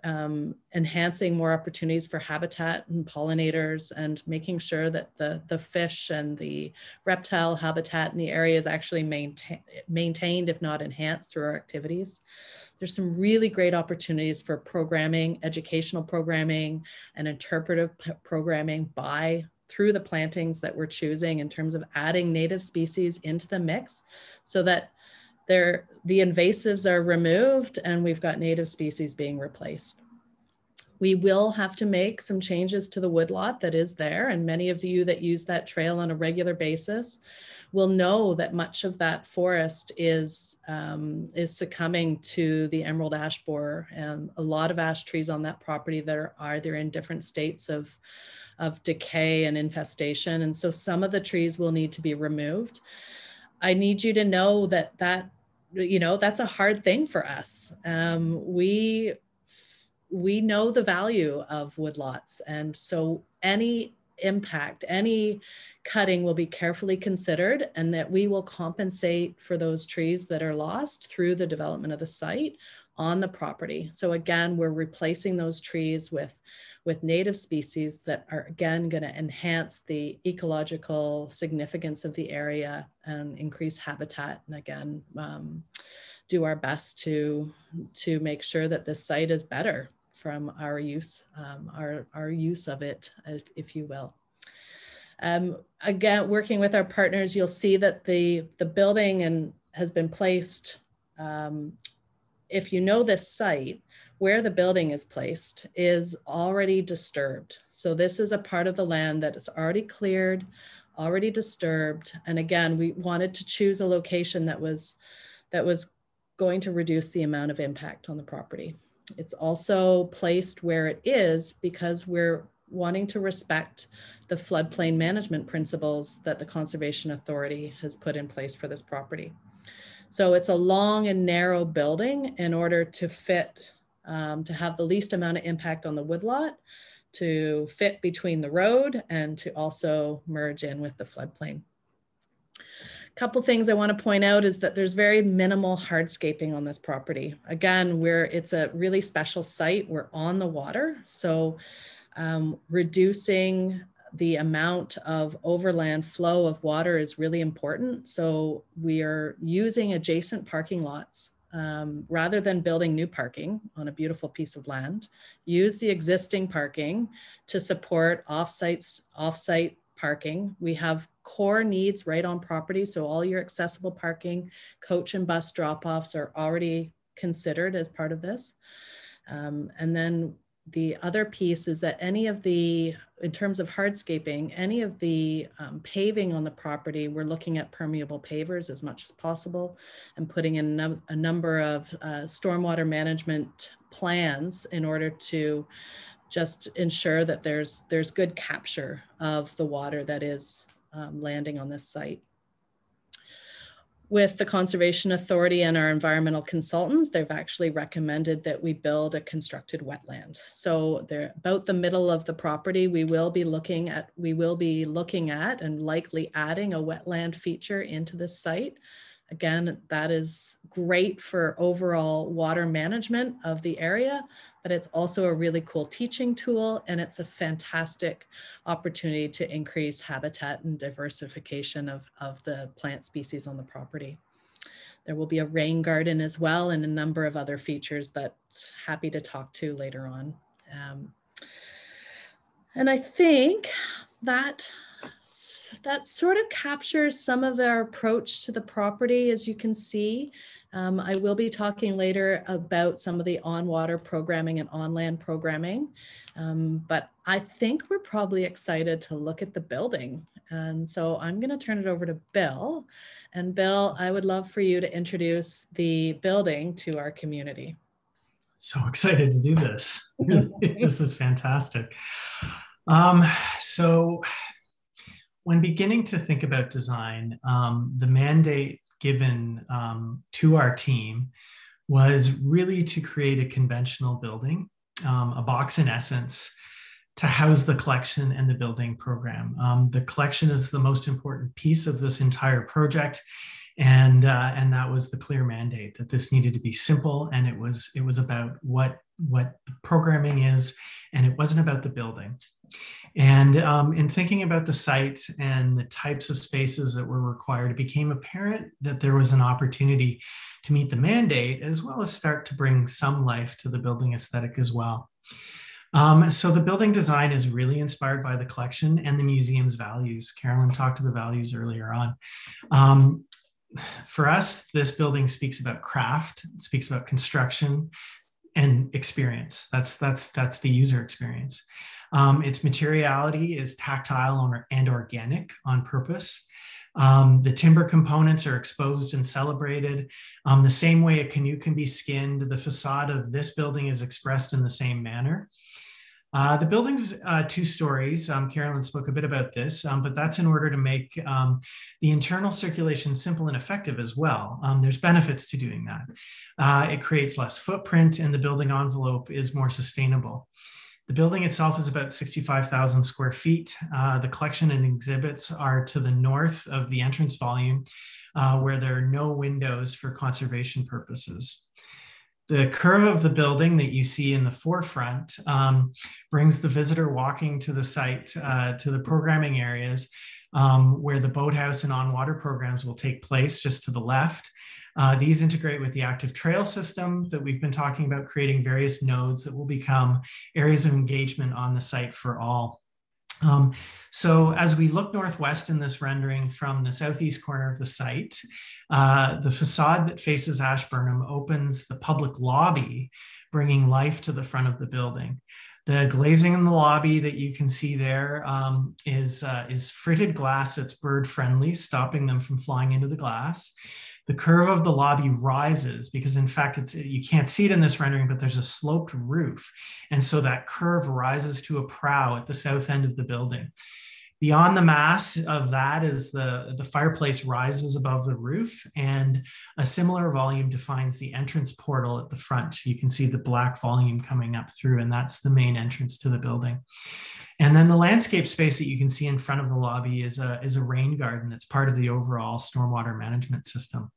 [SPEAKER 2] um, enhancing more opportunities for habitat and pollinators and making sure that the, the fish and the reptile habitat in the area is actually maintain, maintained, if not enhanced through our activities. There's some really great opportunities for programming, educational programming, and interpretive programming by through the plantings that we're choosing in terms of adding native species into the mix so that they're, the invasives are removed and we've got native species being replaced. We will have to make some changes to the woodlot that is there. And many of you that use that trail on a regular basis will know that much of that forest is, um, is succumbing to the emerald ash borer and a lot of ash trees on that property that are either in different states of, of decay and infestation. And so some of the trees will need to be removed. I need you to know that that you know that's a hard thing for us. Um, we we know the value of woodlots, and so any impact, any cutting will be carefully considered, and that we will compensate for those trees that are lost through the development of the site on the property. So again, we're replacing those trees with with native species that are again going to enhance the ecological significance of the area and increase habitat and again um, do our best to to make sure that this site is better from our use um, our our use of it if, if you will. Um, again working with our partners you'll see that the the building and has been placed um, if you know this site where the building is placed is already disturbed. So this is a part of the land that is already cleared, already disturbed. And again, we wanted to choose a location that was that was going to reduce the amount of impact on the property. It's also placed where it is because we're wanting to respect the floodplain management principles that the Conservation Authority has put in place for this property. So it's a long and narrow building in order to fit um, to have the least amount of impact on the woodlot, to fit between the road, and to also merge in with the floodplain. A couple things I want to point out is that there's very minimal hardscaping on this property. Again, where it's a really special site, we're on the water, so um, reducing the amount of overland flow of water is really important. So we are using adjacent parking lots um, rather than building new parking on a beautiful piece of land, use the existing parking to support off-site off-site parking. We have core needs right on property, so all your accessible parking, coach and bus drop-offs are already considered as part of this. Um, and then the other piece is that any of the, in terms of hardscaping, any of the um, paving on the property, we're looking at permeable pavers as much as possible and putting in num a number of uh, stormwater management plans in order to just ensure that there's, there's good capture of the water that is um, landing on this site with the Conservation Authority and our environmental consultants, they've actually recommended that we build a constructed wetland. So they're about the middle of the property. We will be looking at, we will be looking at and likely adding a wetland feature into this site. Again, that is great for overall water management of the area, but it's also a really cool teaching tool and it's a fantastic opportunity to increase habitat and diversification of, of the plant species on the property. There will be a rain garden as well and a number of other features that happy to talk to later on. Um, and I think that that sort of captures some of our approach to the property, as you can see. Um, I will be talking later about some of the on-water programming and on-land programming, um, but I think we're probably excited to look at the building. And so I'm going to turn it over to Bill. And Bill, I would love for you to introduce the building to our community.
[SPEAKER 5] So excited to do this. this is fantastic. Um, so when beginning to think about design, um, the mandate given um, to our team was really to create a conventional building, um, a box in essence, to house the collection and the building program. Um, the collection is the most important piece of this entire project. And, uh, and that was the clear mandate that this needed to be simple and it was it was about what what the programming is and it wasn't about the building and um, in thinking about the site and the types of spaces that were required, it became apparent that there was an opportunity to meet the mandate as well as start to bring some life to the building aesthetic as well. Um, so the building design is really inspired by the collection and the museum's values. Carolyn talked to the values earlier on. Um, for us, this building speaks about craft, speaks about construction and experience. That's that's that's the user experience. Um, its materiality is tactile and organic on purpose. Um, the timber components are exposed and celebrated. Um, the same way a canoe can be skinned, the facade of this building is expressed in the same manner. Uh, the building's uh, two stories. Um, Carolyn spoke a bit about this, um, but that's in order to make um, the internal circulation simple and effective as well. Um, there's benefits to doing that. Uh, it creates less footprint and the building envelope is more sustainable. The building itself is about 65,000 square feet. Uh, the collection and exhibits are to the north of the entrance volume, uh, where there are no windows for conservation purposes. The curve of the building that you see in the forefront um, brings the visitor walking to the site, uh, to the programming areas, um, where the boathouse and on-water programs will take place just to the left. Uh, these integrate with the active trail system that we've been talking about, creating various nodes that will become areas of engagement on the site for all. Um, so as we look northwest in this rendering from the southeast corner of the site, uh, the facade that faces Ashburnham opens the public lobby, bringing life to the front of the building. The glazing in the lobby that you can see there um, is uh, is fritted glass that's bird friendly, stopping them from flying into the glass the curve of the lobby rises because in fact it's you can't see it in this rendering but there's a sloped roof. And so that curve rises to a prow at the south end of the building. Beyond the mass of that is the the fireplace rises above the roof and a similar volume defines the entrance portal at the front. You can see the black volume coming up through and that's the main entrance to the building. And then the landscape space that you can see in front of the lobby is a, is a rain garden that's part of the overall stormwater management system.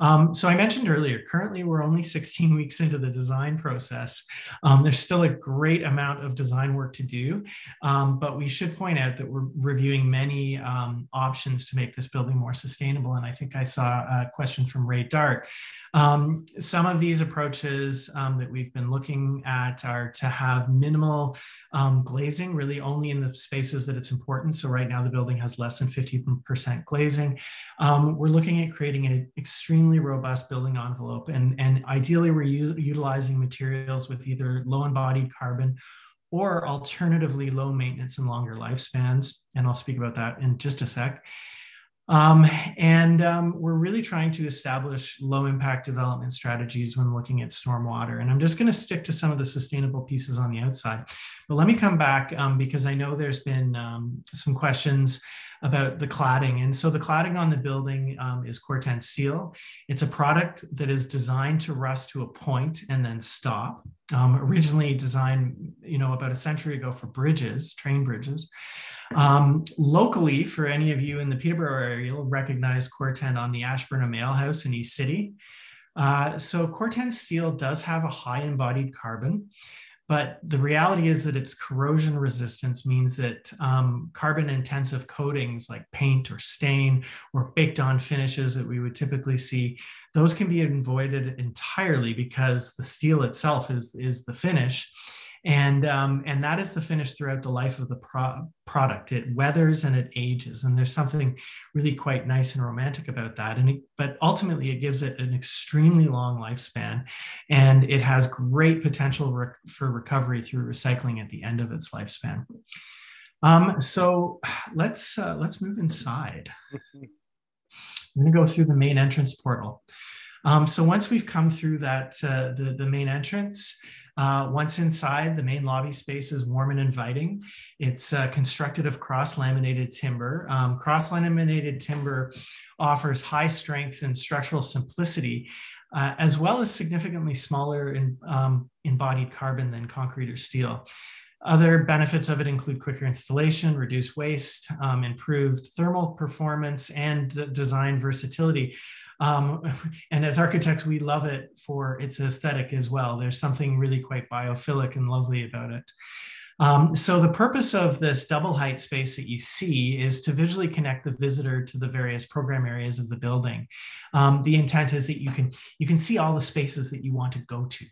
[SPEAKER 5] Um, so I mentioned earlier, currently we're only 16 weeks into the design process. Um, there's still a great amount of design work to do, um, but we should point out that we're reviewing many um, options to make this building more sustainable. And I think I saw a question from Ray Dart. Um, some of these approaches um, that we've been looking at are to have minimal glazing, really only in the spaces that it's important. So right now the building has less than 50% glazing. we're looking at creating an extremely extremely robust building envelope. And, and ideally, we're utilizing materials with either low embodied carbon or alternatively low maintenance and longer lifespans. And I'll speak about that in just a sec. Um, and um, we're really trying to establish low impact development strategies when looking at stormwater. And I'm just going to stick to some of the sustainable pieces on the outside. But let me come back um, because I know there's been um, some questions about the cladding. And so the cladding on the building um, is Corten steel. It's a product that is designed to rust to a point and then stop. Um, originally designed, you know, about a century ago for bridges, train bridges. Um, locally, for any of you in the Peterborough area, you'll recognize Corten on the Ashburnham Ale House in East City. Uh, so Corten steel does have a high embodied carbon. But the reality is that its corrosion resistance means that um, carbon intensive coatings like paint or stain or baked on finishes that we would typically see, those can be avoided entirely because the steel itself is, is the finish and um, and that is the finish throughout the life of the pro- product. It weathers and it ages, and there's something really quite nice and romantic about that. And it, but ultimately, it gives it an extremely long lifespan, and it has great potential rec- for recovery through recycling at the end of its lifespan. Um, so let's uh, let's move inside. I'm going to go through the main entrance portal. Um, so once we've come through that, uh, the, the main entrance, Uh, once inside, the main lobby space is warm and inviting. It's uh, constructed of cross laminated timber. Um, cross laminated timber offers high strength and structural simplicity, uh, as well as significantly smaller in, um, embodied carbon than concrete or steel. Other benefits of it include quicker installation, reduced waste, um, improved thermal performance, and design versatility. Um, and as architects, we love it for its aesthetic as well. There's something really quite biophilic and lovely about it. Um, so the purpose of this double height space that you see is to visually connect the visitor to the various program areas of the building. Um, the intent is that you can you can see all the spaces that you want to go to.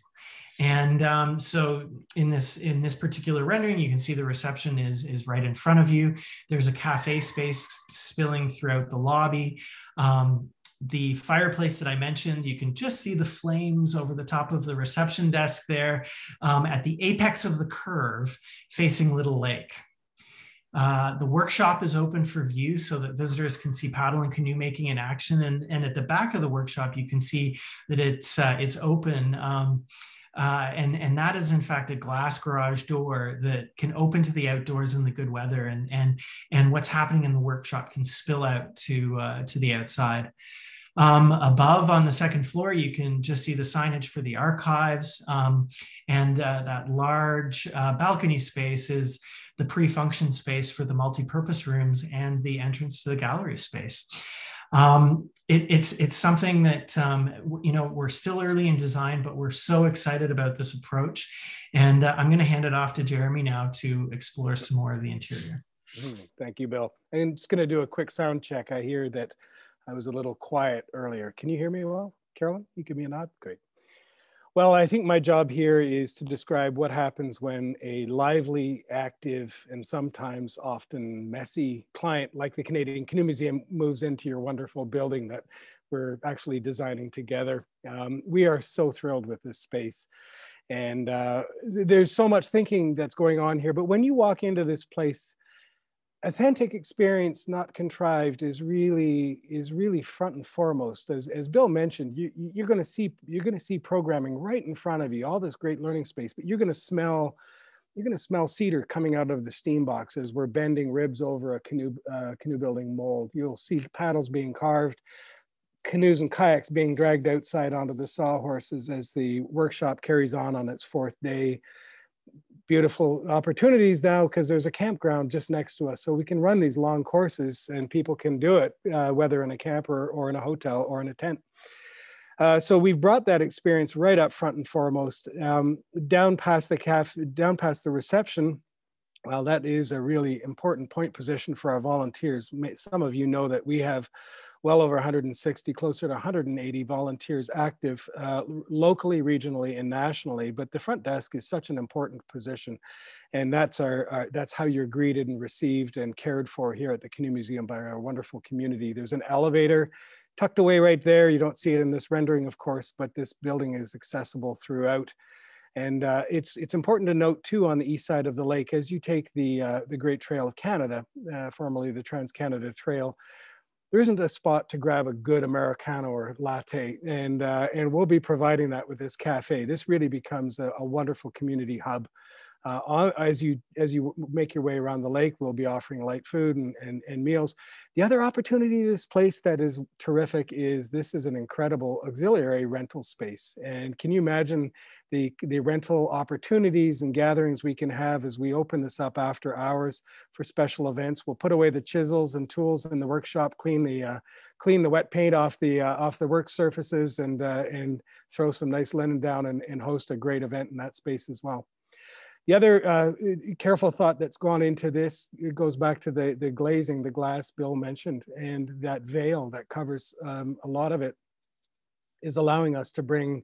[SPEAKER 5] And um, so in this in this particular rendering, you can see the reception is, is right in front of you. There's a cafe space spilling throughout the lobby. Um, the fireplace that I mentioned, you can just see the flames over the top of the reception desk there um, at the apex of the curve facing Little Lake. Uh, the workshop is open for view so that visitors can see paddle and canoe making in action. And, and at the back of the workshop, you can see that it's, uh, it's open. Um, uh, and, and that is in fact a glass garage door that can open to the outdoors in the good weather and, and, and what's happening in the workshop can spill out to, uh, to the outside. Um, above on the second floor, you can just see the signage for the archives. Um, and uh, that large uh, balcony space is the pre-function space for the multi-purpose rooms and the entrance to the gallery space. Um, it, it's it's something that um, you know we're still early in design, but we're so excited about this approach. And uh, I'm going to hand it off to Jeremy now to explore some more of the interior.
[SPEAKER 4] Mm, thank you, Bill. I'm just going to do a quick sound check. I hear that I was a little quiet earlier. Can you hear me well? Carolyn, you give me a nod? Great. Well, I think my job here is to describe what happens when a lively, active, and sometimes often messy client like the Canadian Canoe Museum moves into your wonderful building that we're actually designing together. Um, we are so thrilled with this space. And uh, there's so much thinking that's going on here. But when you walk into this place, authentic experience not contrived is really is really front and foremost. As, as bill mentioned you, you're going to see you're going to see programming right in front of you all this great learning space but you're going to smell you're going to smell cedar coming out of the steam box as we're bending ribs over a canoe uh, canoe building mold. You'll see paddles being carved canoes and kayaks being dragged outside onto the sawhorses as the workshop carries on on its fourth day beautiful opportunities now because there's a campground just next to us. So we can run these long courses and people can do it, uh, whether in a camper or in a hotel or in a tent. Uh, so we've brought that experience right up front and foremost. Um, down past the cafe, down past the reception, well, that is a really important point position for our volunteers. Some of you know that we have well over 160, closer to 180 volunteers active uh, locally, regionally, and nationally. But the front desk is such an important position, and that's our, our, that's how you're greeted and received and cared for here at the Canoe Museum by our wonderful community. There's an elevator tucked away right there. You don't see it in this rendering, of course, but this building is accessible throughout. And uh, it's it's important to note too on the east side of the lake as you take the uh, the Great Trail of Canada, uh, formerly the Trans Canada Trail, there isn't a spot to grab a good Americano or latte. And, uh, and we'll be providing that with this cafe. This really becomes a, a wonderful community hub uh, as you as you make your way around the lake, we'll be offering light food and, and, and meals. The other opportunity this place that is terrific is this is an incredible auxiliary rental space. And can you imagine the, the rental opportunities and gatherings we can have as we open this up after hours for special events? We'll put away the chisels and tools in the workshop, clean the uh, clean the wet paint off the uh, off the work surfaces, and uh, and throw some nice linen down and, and host a great event in that space as well. The other uh, careful thought that's gone into this it goes back to the, the glazing, the glass Bill mentioned, and that veil that covers um, a lot of it is allowing us to bring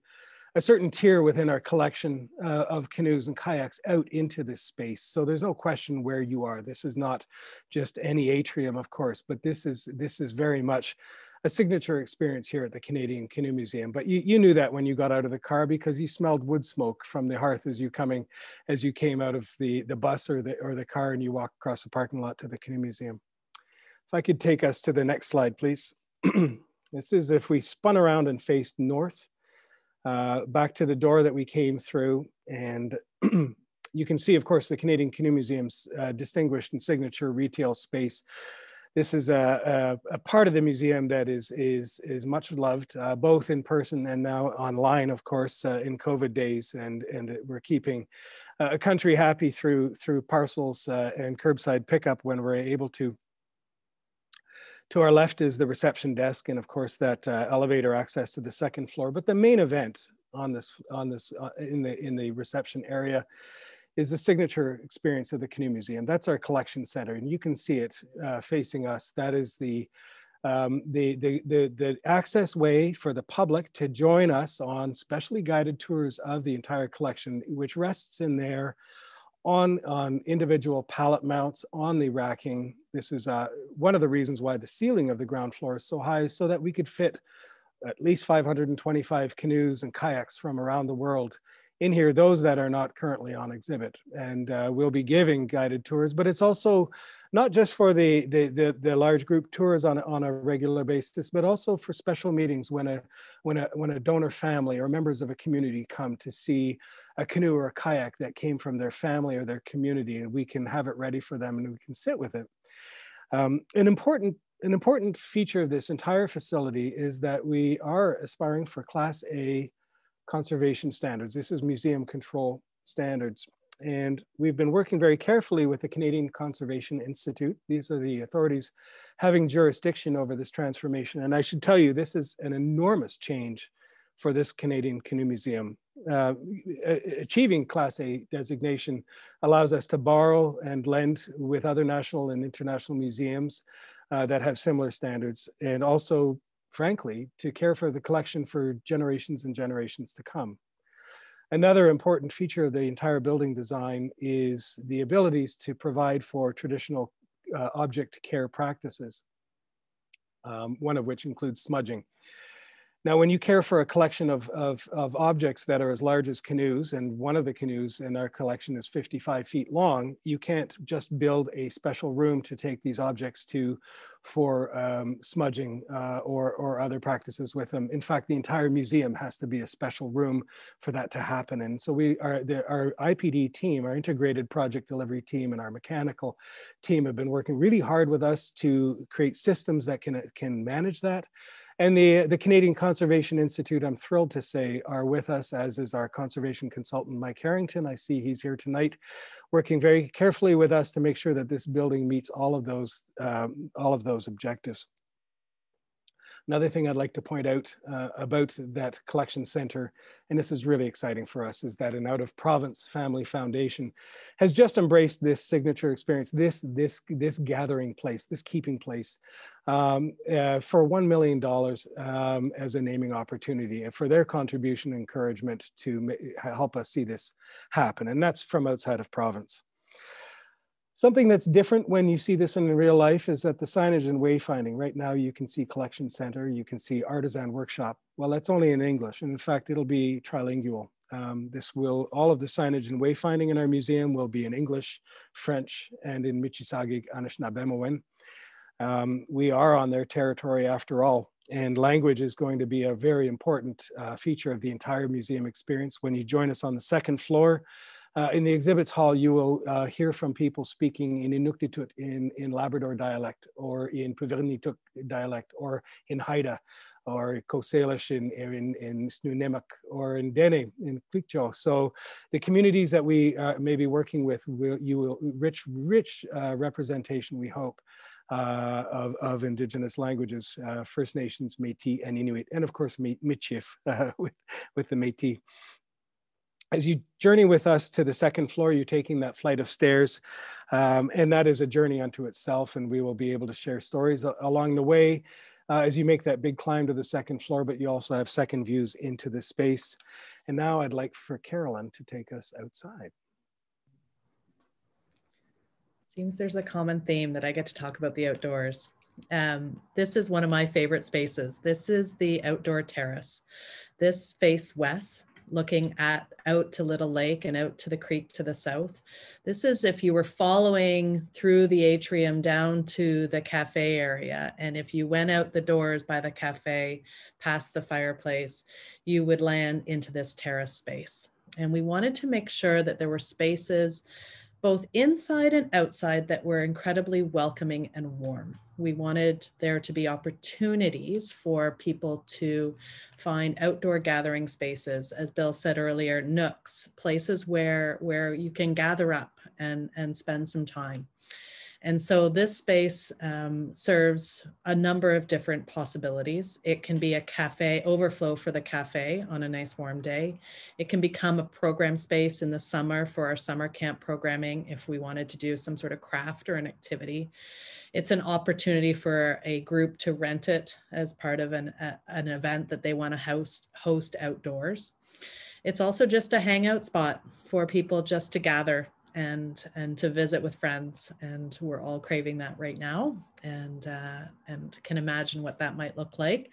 [SPEAKER 4] a certain tier within our collection uh, of canoes and kayaks out into this space. So there's no question where you are. This is not just any atrium, of course, but this is this is very much a signature experience here at the Canadian Canoe Museum. But you, you knew that when you got out of the car because you smelled wood smoke from the hearth as you coming, as you came out of the, the bus or the, or the car and you walk across the parking lot to the Canoe Museum. If I could take us to the next slide, please. this is if we spun around and faced north. uh, back to the door that we came through. And you can see, of course, the Canadian Canoe Museum's uh, distinguished and signature retail space. This is a, a, a, part of the museum that is, is, is much loved, uh, both in person and now online, of course, uh, in COVID days. And, and we're keeping a country happy through, through parcels uh, and curbside pickup when we're able to to our left is the reception desk, and of course that uh, elevator access to the second floor. But the main event on this on this uh, in the in the reception area is the signature experience of the Canoe Museum. That's our collection center, and you can see it uh, facing us. That is the, um, the, the, the, the access way for the public to join us on specially guided tours of the entire collection, which rests in there on, on individual pallet mounts on the racking. This is uh, one of the reasons why the ceiling of the ground floor is so high, so that we could fit at least 525 canoes and kayaks from around the world in here those that are not currently on exhibit. And uh, we'll be giving guided tours but it's also not just for the, the the, the, large group tours on, on a regular basis but also for special meetings when a when a when a donor family or members of a community come to see a canoe or a kayak that came from their family or their community and we can have it ready for them and we can sit with it. Um, an important an important feature of this entire facility is that we are aspiring for class a conservation standards. This is museum control standards. And we've been working very carefully with the Canadian Conservation Institute. These are the authorities having jurisdiction over this transformation. And I should tell you, this is an enormous change for this Canadian Canoe Museum. Uh, achieving Class A designation allows us to borrow and lend with other national and international museums uh, that have similar standards and also frankly, to care for the collection for generations and generations to come. Another important feature of the entire building design is the abilities to provide for traditional uh, object care practices, um, one of which includes smudging. Now, when you care for a collection of, of, of, objects that are as large as canoes, and one of the canoes in our collection is 55 feet long, you can't just build a special room to take these objects to for um, smudging uh, or, or other practices with them. In fact, the entire museum has to be a special room for that to happen. And so we are, the, our IPD team, our integrated project delivery team and our mechanical team have been working really hard with us to create systems that can, can manage that. And the, the Canadian Conservation Institute, I'm thrilled to say, are with us, as is our conservation consultant, Mike Harrington. I see he's here tonight, working very carefully with us to make sure that this building meets all of those, um, all of those objectives. Another thing I'd like to point out uh, about that collection center, and this is really exciting for us, is that an out of province family foundation has just embraced this signature experience, this, this, this gathering place, this keeping place um, uh, for $1 million um, as a naming opportunity and for their contribution and encouragement to help us see this happen. And that's from outside of province. Something that's different when you see this in real life is that the signage and wayfinding, right now you can see collection center, you can see artisan workshop. Well, that's only in English. And in fact, it'll be trilingual. Um, this will, all of the signage and wayfinding in our museum will be in English, French, and in Michi-Saagiig Anishinaabemowin. Um, we are on their territory after all, and language is going to be a very important uh, feature of the entire museum experience. When you join us on the second floor, uh, in the exhibits hall, you will uh, hear from people speaking in Inuktitut in, in Labrador dialect or in Puvirnituk dialect or in Haida or Coast Salish in, in, in Snuneymuxw or in Dene in Kvikjo. So the communities that we uh, may be working with, will, you will rich, rich uh, representation, we hope, uh, of, of indigenous languages, uh, First Nations, Métis, and Inuit, and of course Michif uh, with, with the Métis as you journey with us to the second floor, you're taking that flight of stairs, um, and that is a journey unto itself. And we will be able to share stories along the way uh, as you make that big climb to the second floor, but you also have second views into the space. And now I'd like for Carolyn to take us outside.
[SPEAKER 2] Seems there's a common theme that I get to talk about the outdoors. Um, this is one of my favorite spaces. This is the outdoor terrace. This face west looking at out to Little Lake and out to the creek to the south. This is if you were following through the atrium down to the cafe area. And if you went out the doors by the cafe, past the fireplace, you would land into this terrace space. And we wanted to make sure that there were spaces both inside and outside that were incredibly welcoming and warm. We wanted there to be opportunities for people to find outdoor gathering spaces, as Bill said earlier, nooks, places where, where you can gather up and, and spend some time. And so this space um, serves a number of different possibilities. It can be a cafe overflow for the cafe on a nice warm day. It can become a program space in the summer for our summer camp programming if we wanted to do some sort of craft or an activity. It's an opportunity for a group to rent it as part of an, a, an event that they want to host, host outdoors. It's also just a hangout spot for people just to gather and and to visit with friends and we're all craving that right now and uh, and can imagine what that might look like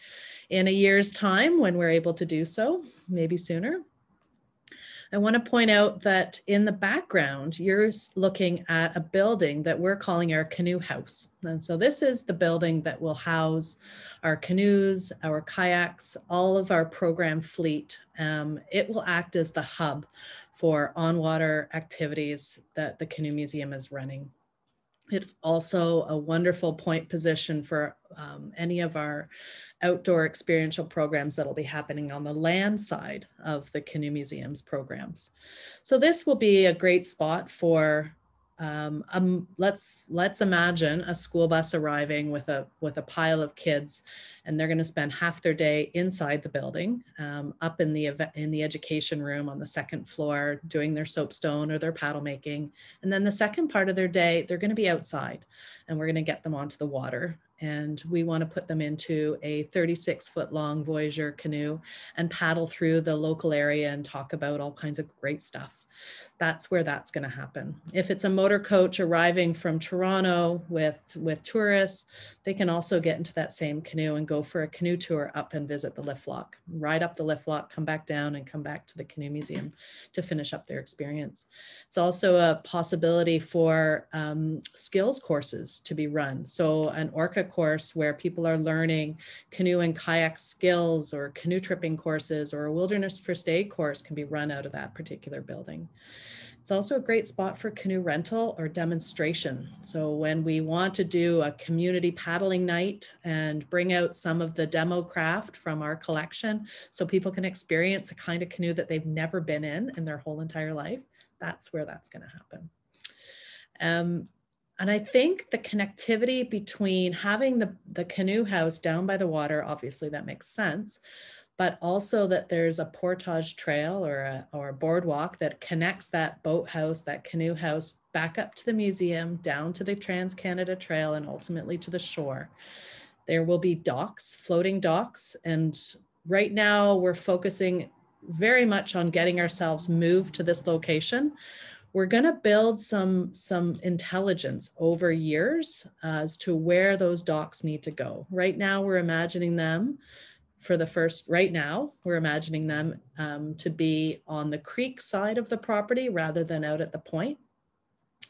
[SPEAKER 2] in a year's time when we're able to do so maybe sooner I want to point out that in the background, you're looking at a building that we're calling our canoe house. And so this is the building that will house our canoes, our kayaks, all of our program fleet. Um, it will act as the hub for on-water activities that the Canoe Museum is running. It's also a wonderful point position for um, any of our outdoor experiential programs that'll be happening on the land side of the Canoe Museum's programs. So this will be a great spot for um, um, let's let's imagine a school bus arriving with a with a pile of kids, and they're going to spend half their day inside the building, um, up in the in the education room on the second floor, doing their soapstone or their paddle making, and then the second part of their day they're going to be outside, and we're going to get them onto the water and we want to put them into a 36 foot long Voyageur canoe and paddle through the local area and talk about all kinds of great stuff that's where that's going to happen. If it's a motor coach arriving from Toronto with, with tourists, they can also get into that same canoe and go for a canoe tour up and visit the lift lock, ride up the lift lock, come back down and come back to the canoe museum to finish up their experience. It's also a possibility for um, skills courses to be run. So an ORCA course where people are learning canoe and kayak skills or canoe tripping courses or a wilderness first aid course can be run out of that particular building. It's also a great spot for canoe rental or demonstration. So when we want to do a community paddling night and bring out some of the demo craft from our collection so people can experience a kind of canoe that they've never been in in their whole entire life, that's where that's going to happen. Um, and I think the connectivity between having the, the canoe house down by the water, obviously that makes sense, but also that there's a portage trail or a, or a boardwalk that connects that boathouse, that canoe house back up to the museum, down to the Trans Canada Trail, and ultimately to the shore. There will be docks, floating docks, and right now we're focusing very much on getting ourselves moved to this location. We're going to build some some intelligence over years uh, as to where those docks need to go. Right now, we're imagining them for the first, right now, we're imagining them um, to be on the creek side of the property rather than out at the point.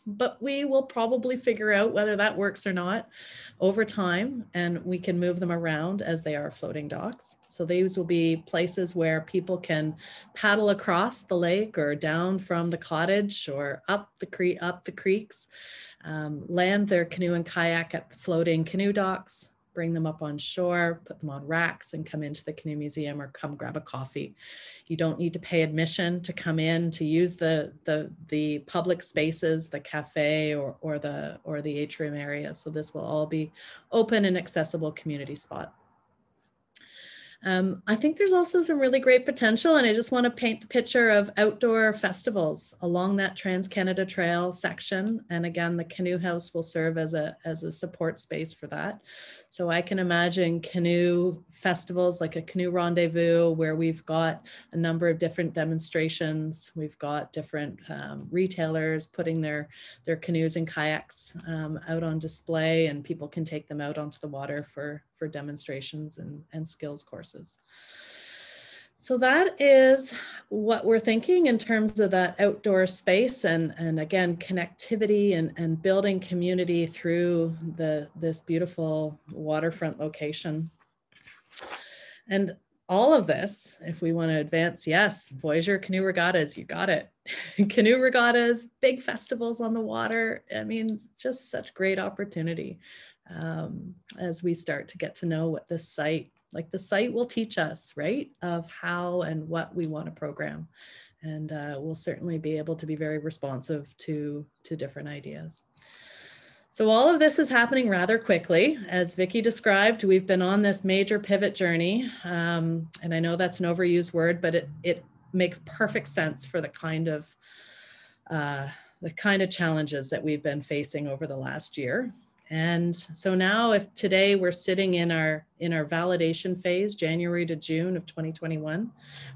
[SPEAKER 2] But we will probably figure out whether that works or not over time, and we can move them around as they are floating docks. So these will be places where people can paddle across the lake or down from the cottage or up the creek, up the creeks, um, land their canoe and kayak at the floating canoe docks, bring them up on shore, put them on racks and come into the canoe museum or come grab a coffee. You don't need to pay admission to come in to use the the the public spaces, the cafe or or the or the atrium area. So this will all be open and accessible community spot. Um, I think there's also some really great potential, and I just want to paint the picture of outdoor festivals along that Trans Canada Trail section. And again, the Canoe House will serve as a as a support space for that. So I can imagine canoe festivals like a canoe rendezvous where we've got a number of different demonstrations. We've got different um, retailers putting their, their canoes and kayaks um, out on display and people can take them out onto the water for, for demonstrations and, and skills courses. So that is what we're thinking in terms of that outdoor space and, and again, connectivity and, and building community through the, this beautiful waterfront location. And all of this, if we want to advance, yes, Voyageur Canoe Regattas, you got it. Canoe regattas, big festivals on the water. I mean, just such great opportunity um, as we start to get to know what this site like the site will teach us, right, of how and what we want to program. And uh, we'll certainly be able to be very responsive to, to different ideas. So all of this is happening rather quickly. As Vicki described, we've been on this major pivot journey. Um, and I know that's an overused word, but it, it makes perfect sense for the kind of uh, the kind of challenges that we've been facing over the last year. And so now if today we're sitting in our in our validation phase, January to June of 2021,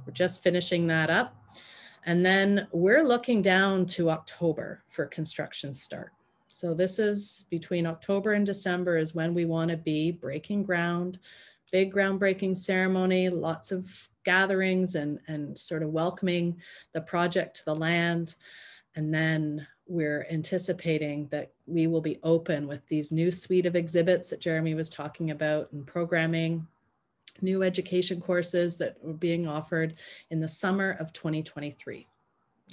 [SPEAKER 2] we're just finishing that up. And then we're looking down to October for construction start. So this is between October and December is when we want to be breaking ground, big groundbreaking ceremony, lots of gatherings and, and sort of welcoming the project to the land. And then we're anticipating that we will be open with these new suite of exhibits that Jeremy was talking about and programming, new education courses that are being offered in the summer of 2023.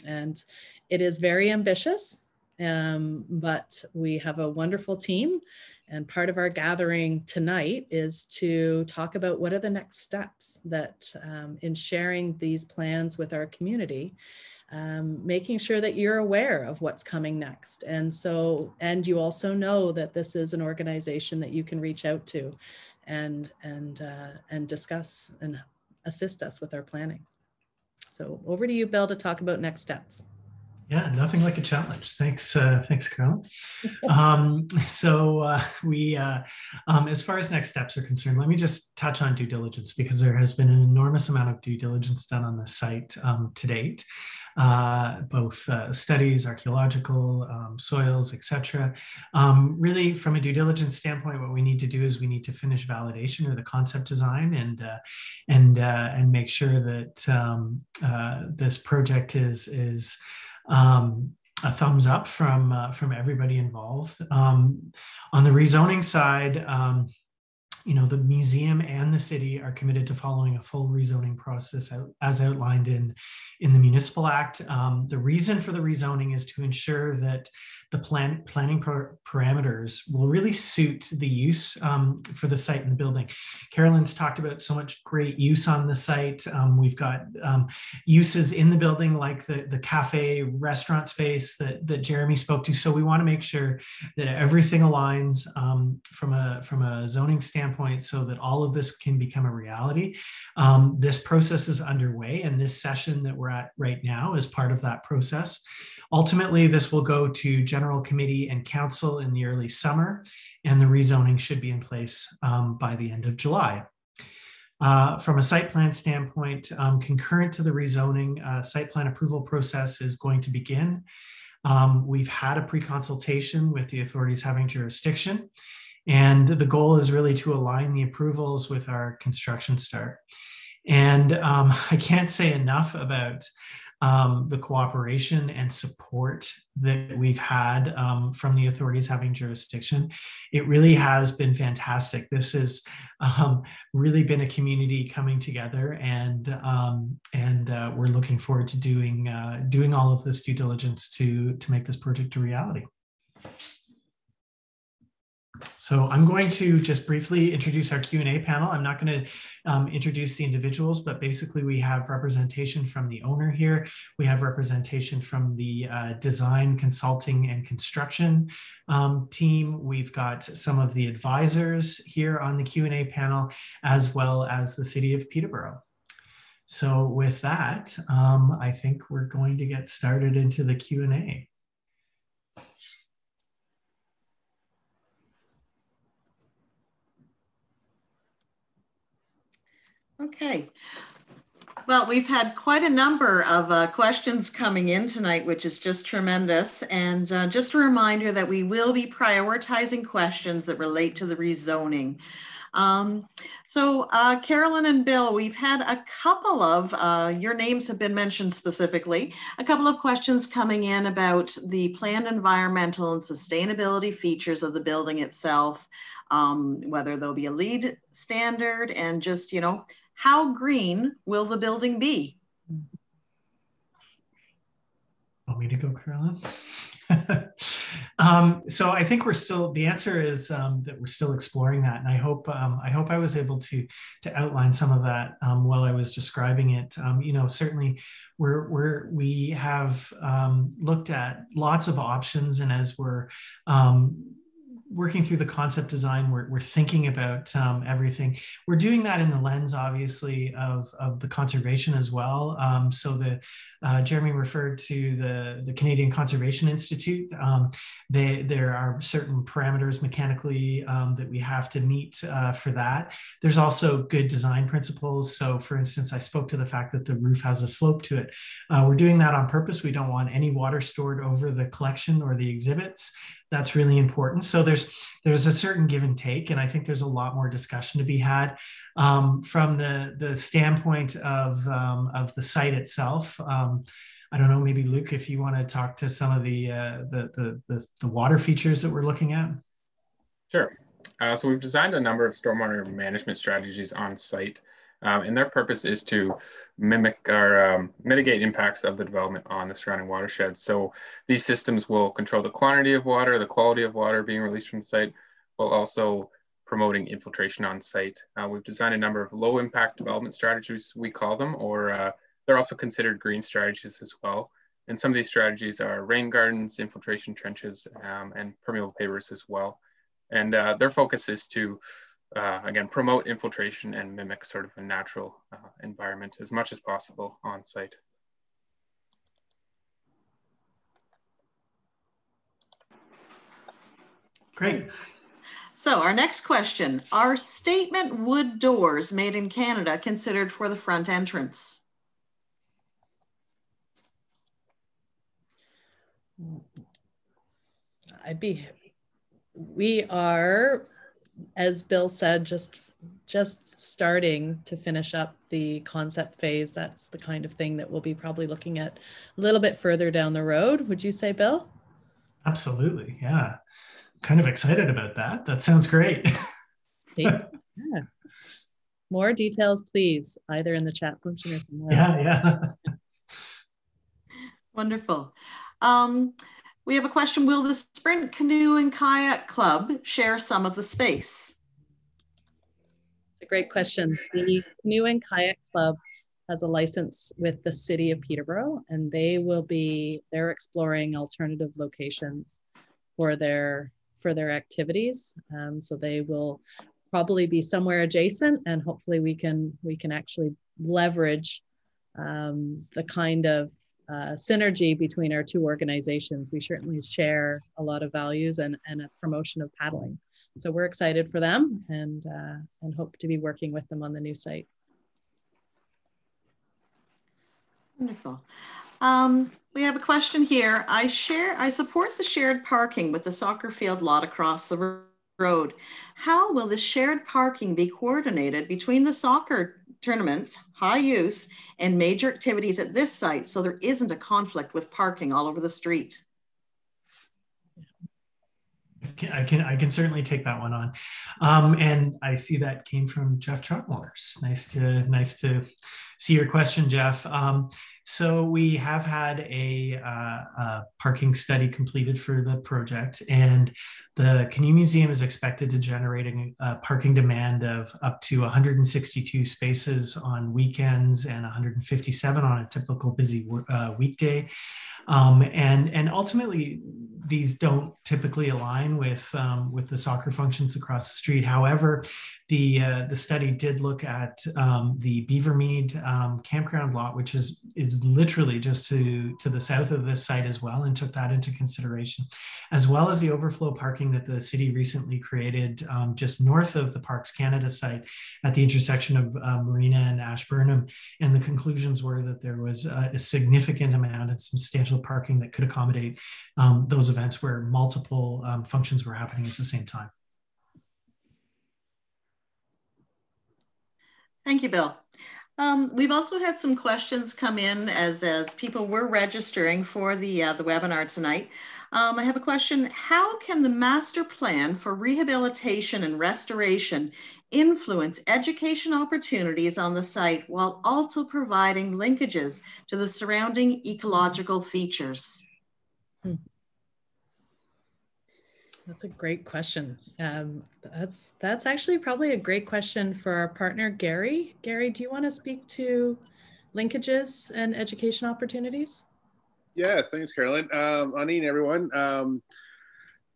[SPEAKER 2] And it is very ambitious, um, but we have a wonderful team. And part of our gathering tonight is to talk about what are the next steps that um, in sharing these plans with our community um, making sure that you're aware of what's coming next. And so, and you also know that this is an organization that you can reach out to and, and, uh, and discuss and assist us with our planning. So over to you, Bill, to talk about next steps.
[SPEAKER 5] Yeah, nothing like a challenge. Thanks, uh, thanks, Carol. um, so uh, we, uh, um, as far as next steps are concerned, let me just touch on due diligence because there has been an enormous amount of due diligence done on the site um, to date uh, both uh, studies, archaeological, um, soils, etc. Um, really, from a due diligence standpoint, what we need to do is we need to finish validation or the concept design and uh, and and make sure that um, this project is is um, a thumbs up from uh, from everybody involved. Um, on the rezoning side, um, you know, the museum and the city are committed to following a full rezoning process as outlined in, in the Municipal Act. Um, the reason for the rezoning is to ensure that the plan, planning parameters will really suit the use um, for the site and the building. Carolyn's talked about so much great use on the site. Um, we've got um, uses in the building like the, the cafe restaurant space that, that Jeremy spoke to. So we want to make sure that everything aligns um, from, a, from a zoning standpoint so that all of this can become a reality. Um, this process is underway and this session that we're at right now is part of that process. Ultimately, this will go to general committee and council in the early summer, and the rezoning should be in place um, by the end of July. Uh, from a site plan standpoint, um, concurrent to the rezoning, uh, site plan approval process is going to begin. Um, we've had a pre-consultation with the authorities having jurisdiction, and the goal is really to align the approvals with our construction start. And um, I can't say enough about um, the cooperation and support that we've had um, from the authorities having jurisdiction. It really has been fantastic. This has um, really been a community coming together, and um, and uh, we're looking forward to doing uh, doing all of this due diligence to to make this project a reality. So I'm going to just briefly introduce our Q&A panel. I'm not going to um, introduce the individuals, but basically we have representation from the owner here. We have representation from the uh, design, consulting, and construction um, team. We've got some of the advisors here on the Q&A panel, as well as the city of Peterborough. So with that, um, I think we're going to get started into the Q&A.
[SPEAKER 1] Okay. Well, we've had quite a number of uh, questions coming in tonight, which is just tremendous. And uh, just a reminder that we will be prioritizing questions that relate to the rezoning. Um, so uh, Carolyn and Bill, we've had a couple of, uh, your names have been mentioned specifically, a couple of questions coming in about the planned environmental and sustainability features of the building itself, um, whether there'll be a LEED standard and just, you know, how green will the building be?
[SPEAKER 5] Want me to go, Carolyn? um, so I think we're still. The answer is um, that we're still exploring that, and I hope um, I hope I was able to to outline some of that um, while I was describing it. Um, you know, certainly we're we're we have um, looked at lots of options, and as we're working through the concept design, we're, we're thinking about um, everything. We're doing that in the lens, obviously, of, of the conservation as well. Um, so the uh, Jeremy referred to the, the Canadian Conservation Institute. Um, they, there are certain parameters mechanically um, that we have to meet uh, for that. There's also good design principles. So for instance, I spoke to the fact that the roof has a slope to it. Uh, we're doing that on purpose. We don't want any water stored over the collection or the exhibits that's really important. So there's there's a certain give and take, and I think there's a lot more discussion to be had um, from the the standpoint of um, of the site itself. Um, I don't know, maybe Luke, if you want to talk to some of the, uh, the, the, the, the water features that we're looking at.
[SPEAKER 6] Sure. Uh, so we've designed a number of stormwater management strategies on site um, and their purpose is to mimic or um, mitigate impacts of the development on the surrounding watershed. So these systems will control the quantity of water, the quality of water being released from the site, while also promoting infiltration on site. Uh, we've designed a number of low impact development strategies, we call them, or uh, they're also considered green strategies as well. And some of these strategies are rain gardens, infiltration trenches, um, and permeable pavers as well. And uh, their focus is to uh, again, promote infiltration and mimic sort of a natural uh, environment as much as possible on site.
[SPEAKER 5] Great.
[SPEAKER 1] So our next question, are statement wood doors made in Canada considered for the front entrance?
[SPEAKER 2] I'd be, we are as Bill said, just just starting to finish up the concept phase. That's the kind of thing that we'll be probably looking at a little bit further down the road. Would you say, Bill?
[SPEAKER 5] Absolutely. Yeah. Kind of excited about that. That sounds great.
[SPEAKER 2] yeah. More details, please, either in the chat function or somewhere.
[SPEAKER 5] Yeah, yeah.
[SPEAKER 1] Wonderful. Um, we have a question. Will the Sprint Canoe and Kayak Club share some of the space?
[SPEAKER 2] It's a great question. The Canoe and Kayak Club has a license with the city of Peterborough and they will be, they're exploring alternative locations for their, for their activities. Um, so they will probably be somewhere adjacent and hopefully we can, we can actually leverage um, the kind of uh, synergy between our two organizations. We certainly share a lot of values and, and a promotion of paddling. So we're excited for them and, uh, and hope to be working with them on the new site.
[SPEAKER 1] Wonderful. Um, we have a question here. I share, I support the shared parking with the soccer field lot across the road. How will the shared parking be coordinated between the soccer tournaments, high use, and major activities at this site so there isn't a conflict with parking all over the street.
[SPEAKER 5] I can I can certainly take that one on, um, and I see that came from Jeff Trotmores. Nice to nice to see your question, Jeff. Um, so we have had a, uh, a, parking study completed for the project, and the Canoe Museum is expected to generate a, parking demand of up to 162 spaces on weekends and 157 on a typical busy uh, weekday. Um, and and ultimately, these don't typically align with um, with the soccer functions across the street. However, the uh, the study did look at um, the Beavermead um, campground lot, which is is literally just to to the south of this site as well, and took that into consideration, as well as the overflow parking that the city recently created um, just north of the Parks Canada site at the intersection of uh, Marina and Ashburnham. And the conclusions were that there was a, a significant amount and substantial parking that could accommodate um, those events where multiple um, functions were happening at the same time.
[SPEAKER 1] Thank you, Bill. Um, we've also had some questions come in as, as people were registering for the, uh, the webinar tonight. Um, I have a question. How can the master plan for rehabilitation and restoration influence education opportunities on the site while also providing linkages to the surrounding ecological features? Hmm.
[SPEAKER 2] That's a great question. Um, that's that's actually probably a great question for our partner Gary. Gary, do you want to speak to linkages and education opportunities?
[SPEAKER 7] Yeah, thanks, Carolyn. Um, Aaniin, everyone. Um,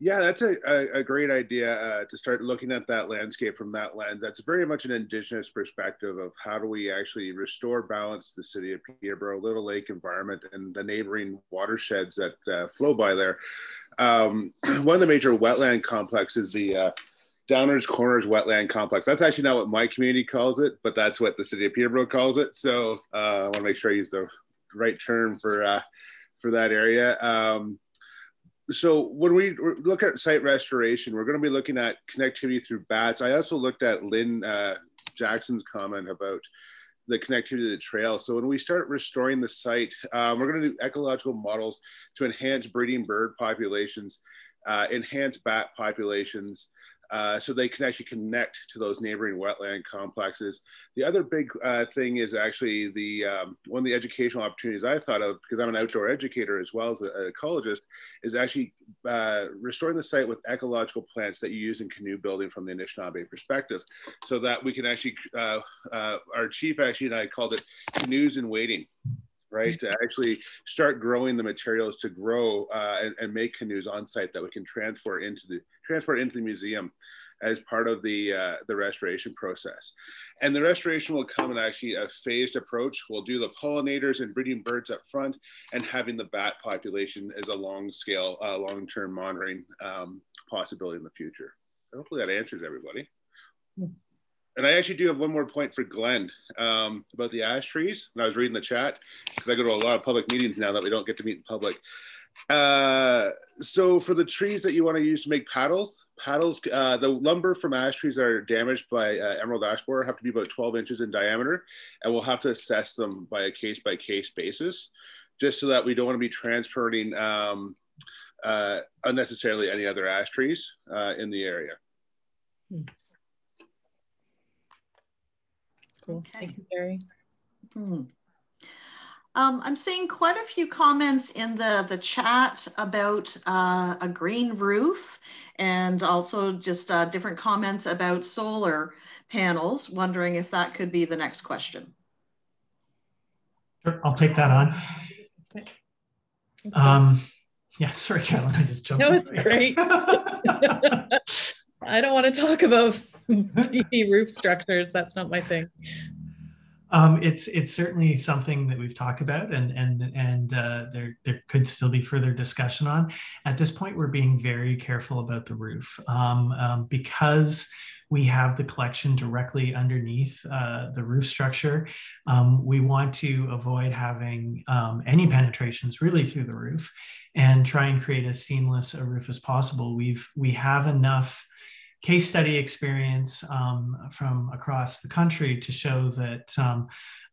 [SPEAKER 7] yeah, that's a, a, a great idea uh, to start looking at that landscape from that lens. That's very much an Indigenous perspective of how do we actually restore balance to the city of Peterborough, Little Lake environment, and the neighboring watersheds that uh, flow by there. Um, one of the major wetland complexes, the uh, Downers Corners Wetland Complex. That's actually not what my community calls it, but that's what the city of Peterborough calls it. So uh, I want to make sure I use the right term for uh, for that area. Um, so when we look at site restoration, we're going to be looking at connectivity through bats. I also looked at Lynn uh, Jackson's comment about the connectivity to the trail. So when we start restoring the site, um, we're going to do ecological models to enhance breeding bird populations, uh, enhance bat populations, uh, so they can actually connect to those neighboring wetland complexes. The other big uh, thing is actually the um, one of the educational opportunities I thought of because I'm an outdoor educator as well as an ecologist is actually uh, restoring the site with ecological plants that you use in canoe building from the Anishinaabe perspective, so that we can actually uh, uh, our chief actually and I called it canoes in waiting right? To actually start growing the materials to grow uh, and, and, make canoes on site that we can transfer into the transport into the museum as part of the uh, the restoration process. And the restoration will come in actually a phased approach. We'll do the pollinators and breeding birds up front, and having the bat population as a long scale, uh, long term monitoring um, possibility in the future. Hopefully that answers everybody. Yeah. Hmm. And I actually do have one more point for Glenn um, about the ash trees. When I was reading the chat, because I go to a lot of public meetings now that we don't get to meet in public. Uh, so for the trees that you want to use to make paddles, paddles, uh, the lumber from ash trees that are damaged by uh, emerald ash borer have to be about 12 inches in diameter, and we'll have to assess them by a case by case basis, just so that we don't want to be transporting um, uh, unnecessarily any other ash trees uh, in the area.
[SPEAKER 2] Hmm. That's cool. Okay. Thank you, Gary. Hmm.
[SPEAKER 1] Um, I'm seeing quite a few comments in the, the chat about uh, a green roof and also just uh, different comments about solar panels, wondering if that could be the next question.
[SPEAKER 5] Sure, I'll take that on. Okay. Um, yeah, sorry, Carolyn, I just jumped.
[SPEAKER 2] No, it's great. I don't want to talk about PV roof structures. That's not my thing.
[SPEAKER 5] Um, it's it's certainly something that we've talked about, and and and uh, there there could still be further discussion on. At this point, we're being very careful about the roof um, um, because we have the collection directly underneath uh, the roof structure. Um, we want to avoid having um, any penetrations really through the roof, and try and create as seamless a roof as possible. We've we have enough case study experience um, from across the country to show that um,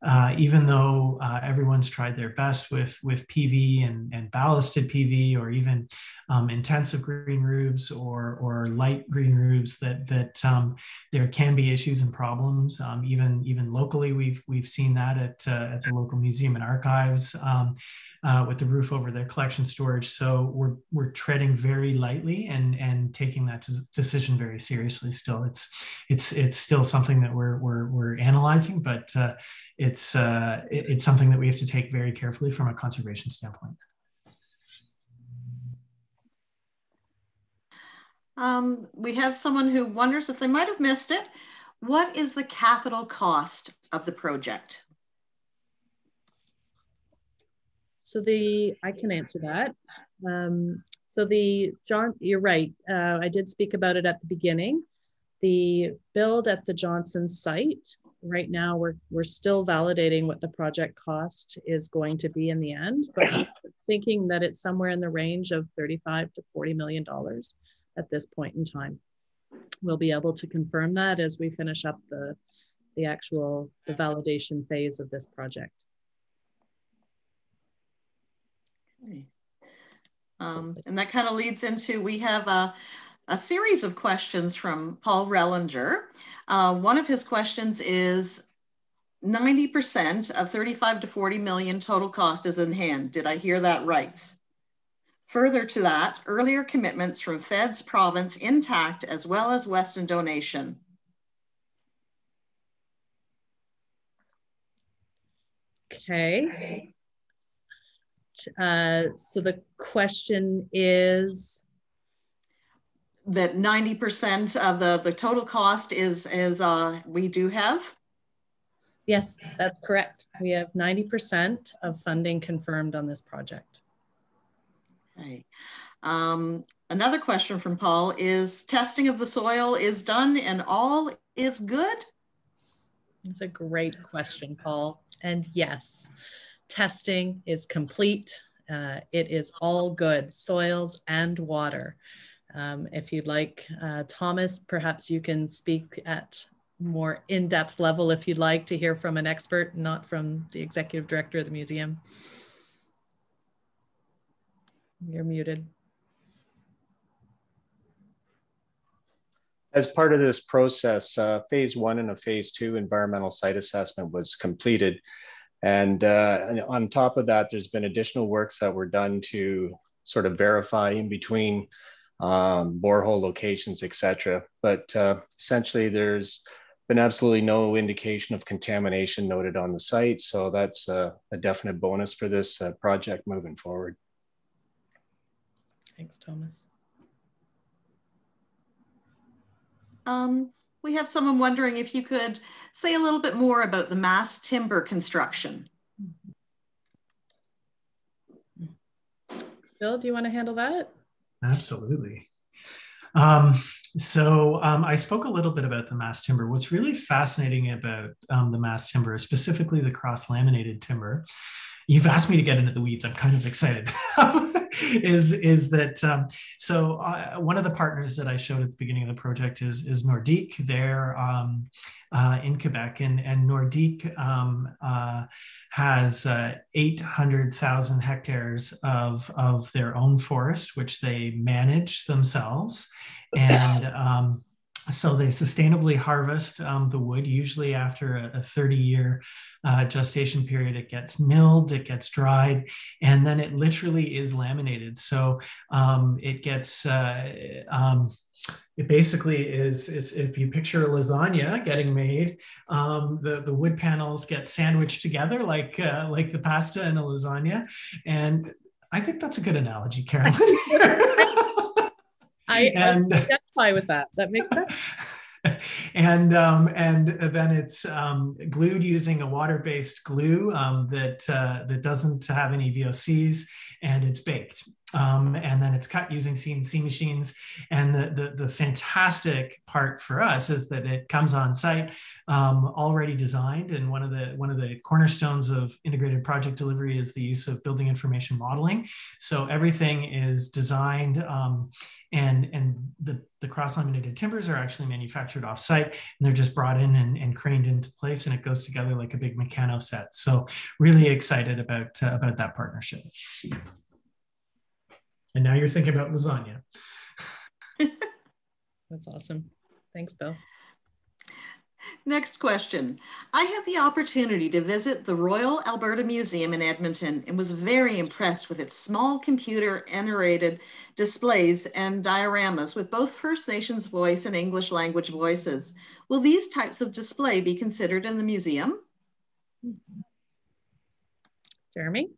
[SPEAKER 5] uh, even though uh, everyone's tried their best with with PV and, and ballasted PV or even um, intensive green roofs or or light green roofs, that that um, there can be issues and problems. Um, even even locally, we've we've seen that at uh, at the local museum and archives um, uh, with the roof over their collection storage. So we're we're treading very lightly and and taking that decision very seriously. Still, it's it's it's still something that we're we're we're analyzing, but uh, it's uh, it, it's something that we have to take very carefully from a conservation standpoint.
[SPEAKER 1] Um, we have someone who wonders if they might have missed it. What is the capital cost of the project?
[SPEAKER 2] So the, I can answer that. Um, so the, John, you're right. Uh, I did speak about it at the beginning. The build at the Johnson site right now we're we're still validating what the project cost is going to be in the end but thinking that it's somewhere in the range of 35 to 40 million dollars at this point in time we'll be able to confirm that as we finish up the the actual the validation phase of this project.
[SPEAKER 1] Um, and that kind of leads into we have a, a series of questions from Paul Rellinger. Uh, one of his questions is 90% of 35 to 40 million total cost is in hand. Did I hear that right? Further to that, earlier commitments from feds province intact as well as Weston donation.
[SPEAKER 2] Okay. Uh, so the question is
[SPEAKER 1] that 90% of the, the total cost is, is uh, we do have?
[SPEAKER 2] Yes, that's correct. We have 90% of funding confirmed on this project.
[SPEAKER 1] Okay. Um, another question from Paul is testing of the soil is done and all is good?
[SPEAKER 2] That's a great question, Paul. And yes, testing is complete. Uh, it is all good, soils and water. Um, if you'd like, uh, Thomas, perhaps you can speak at more in-depth level if you'd like to hear from an expert, not from the executive director of the museum. You're muted.
[SPEAKER 8] As part of this process, uh, phase one and a phase two environmental site assessment was completed. And uh, on top of that, there's been additional works that were done to sort of verify in between um, borehole locations, etc. But uh, essentially, there's been absolutely no indication of contamination noted on the site. So that's a, a definite bonus for this uh, project moving forward.
[SPEAKER 2] Thanks, Thomas.
[SPEAKER 1] Um, we have someone wondering if you could say a little bit more about the mass timber construction.
[SPEAKER 2] Bill, do you want to handle that?
[SPEAKER 5] Absolutely. Um, so um, I spoke a little bit about the mass timber. What's really fascinating about um, the mass timber, specifically the cross laminated timber, you've asked me to get into the weeds. I'm kind of excited. is is that um, so? Uh, one of the partners that I showed at the beginning of the project is is Nordic. They're um, uh, in Quebec, and and Nordic um, uh, has uh, 800,000 hectares of of their own forest, which they manage themselves, and um, so they sustainably harvest um, the wood. Usually, after a, a 30 year uh, gestation period, it gets milled, it gets dried, and then it literally is laminated. So um, it gets. Uh, um, it basically is, is if you picture lasagna getting made, um, the, the wood panels get sandwiched together like uh, like the pasta in a lasagna, and I think that's a good analogy, Carolyn.
[SPEAKER 2] I, and, I identify with that. That makes sense.
[SPEAKER 5] and um, and then it's um, glued using a water-based glue um, that uh, that doesn't have any VOCs, and it's baked. Um, and then it's cut using CNC machines. And the, the, the, fantastic part for us is that it comes on site um, already designed. And one of the one of the cornerstones of integrated project delivery is the use of building information modeling. So everything is designed um, and and the, the cross-laminated timbers are actually manufactured off-site and they're just brought in and, and craned into place and it goes together like a big Meccano set. So really excited about, uh, about that partnership. And now you're thinking about lasagna.
[SPEAKER 2] That's awesome. Thanks, Bill.
[SPEAKER 1] Next question. I had the opportunity to visit the Royal Alberta Museum in Edmonton and was very impressed with its small computer generated displays and dioramas with both First Nations voice and English language voices. Will these types of display be considered in the museum?
[SPEAKER 2] Jeremy?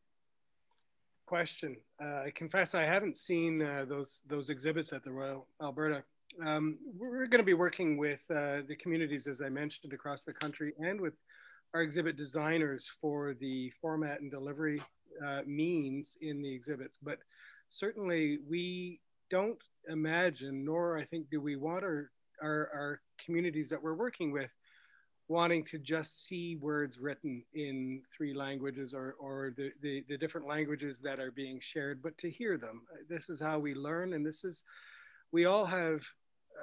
[SPEAKER 4] Question. Uh, I confess I haven't seen uh, those those exhibits at the Royal Alberta. Um, we're going to be working with uh, the communities, as I mentioned, across the country, and with our exhibit designers for the format and delivery uh, means in the exhibits. But certainly, we don't imagine, nor I think do we want our, our, our communities that we're working with wanting to just see words written in three languages or, or the, the, the, different languages that are being shared, but to hear them. This is how we learn, and this is, we all have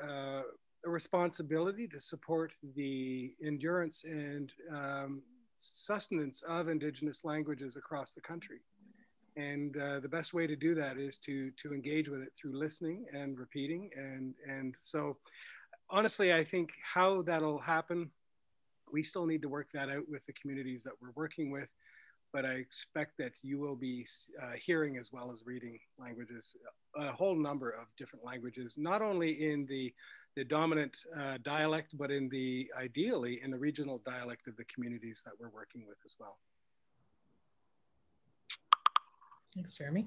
[SPEAKER 4] uh, a responsibility to support the endurance and um, sustenance of Indigenous languages across the country. And uh, the best way to do that is to, to engage with it through listening and repeating. And, and so, honestly, I think how that'll happen, we still need to work that out with the communities that we're working with. But I expect that you will be uh, hearing as well as reading languages, a whole number of different languages, not only in the the dominant uh, dialect, but in the ideally in the regional dialect of the communities that we're working with as well.
[SPEAKER 2] Thanks, Jeremy.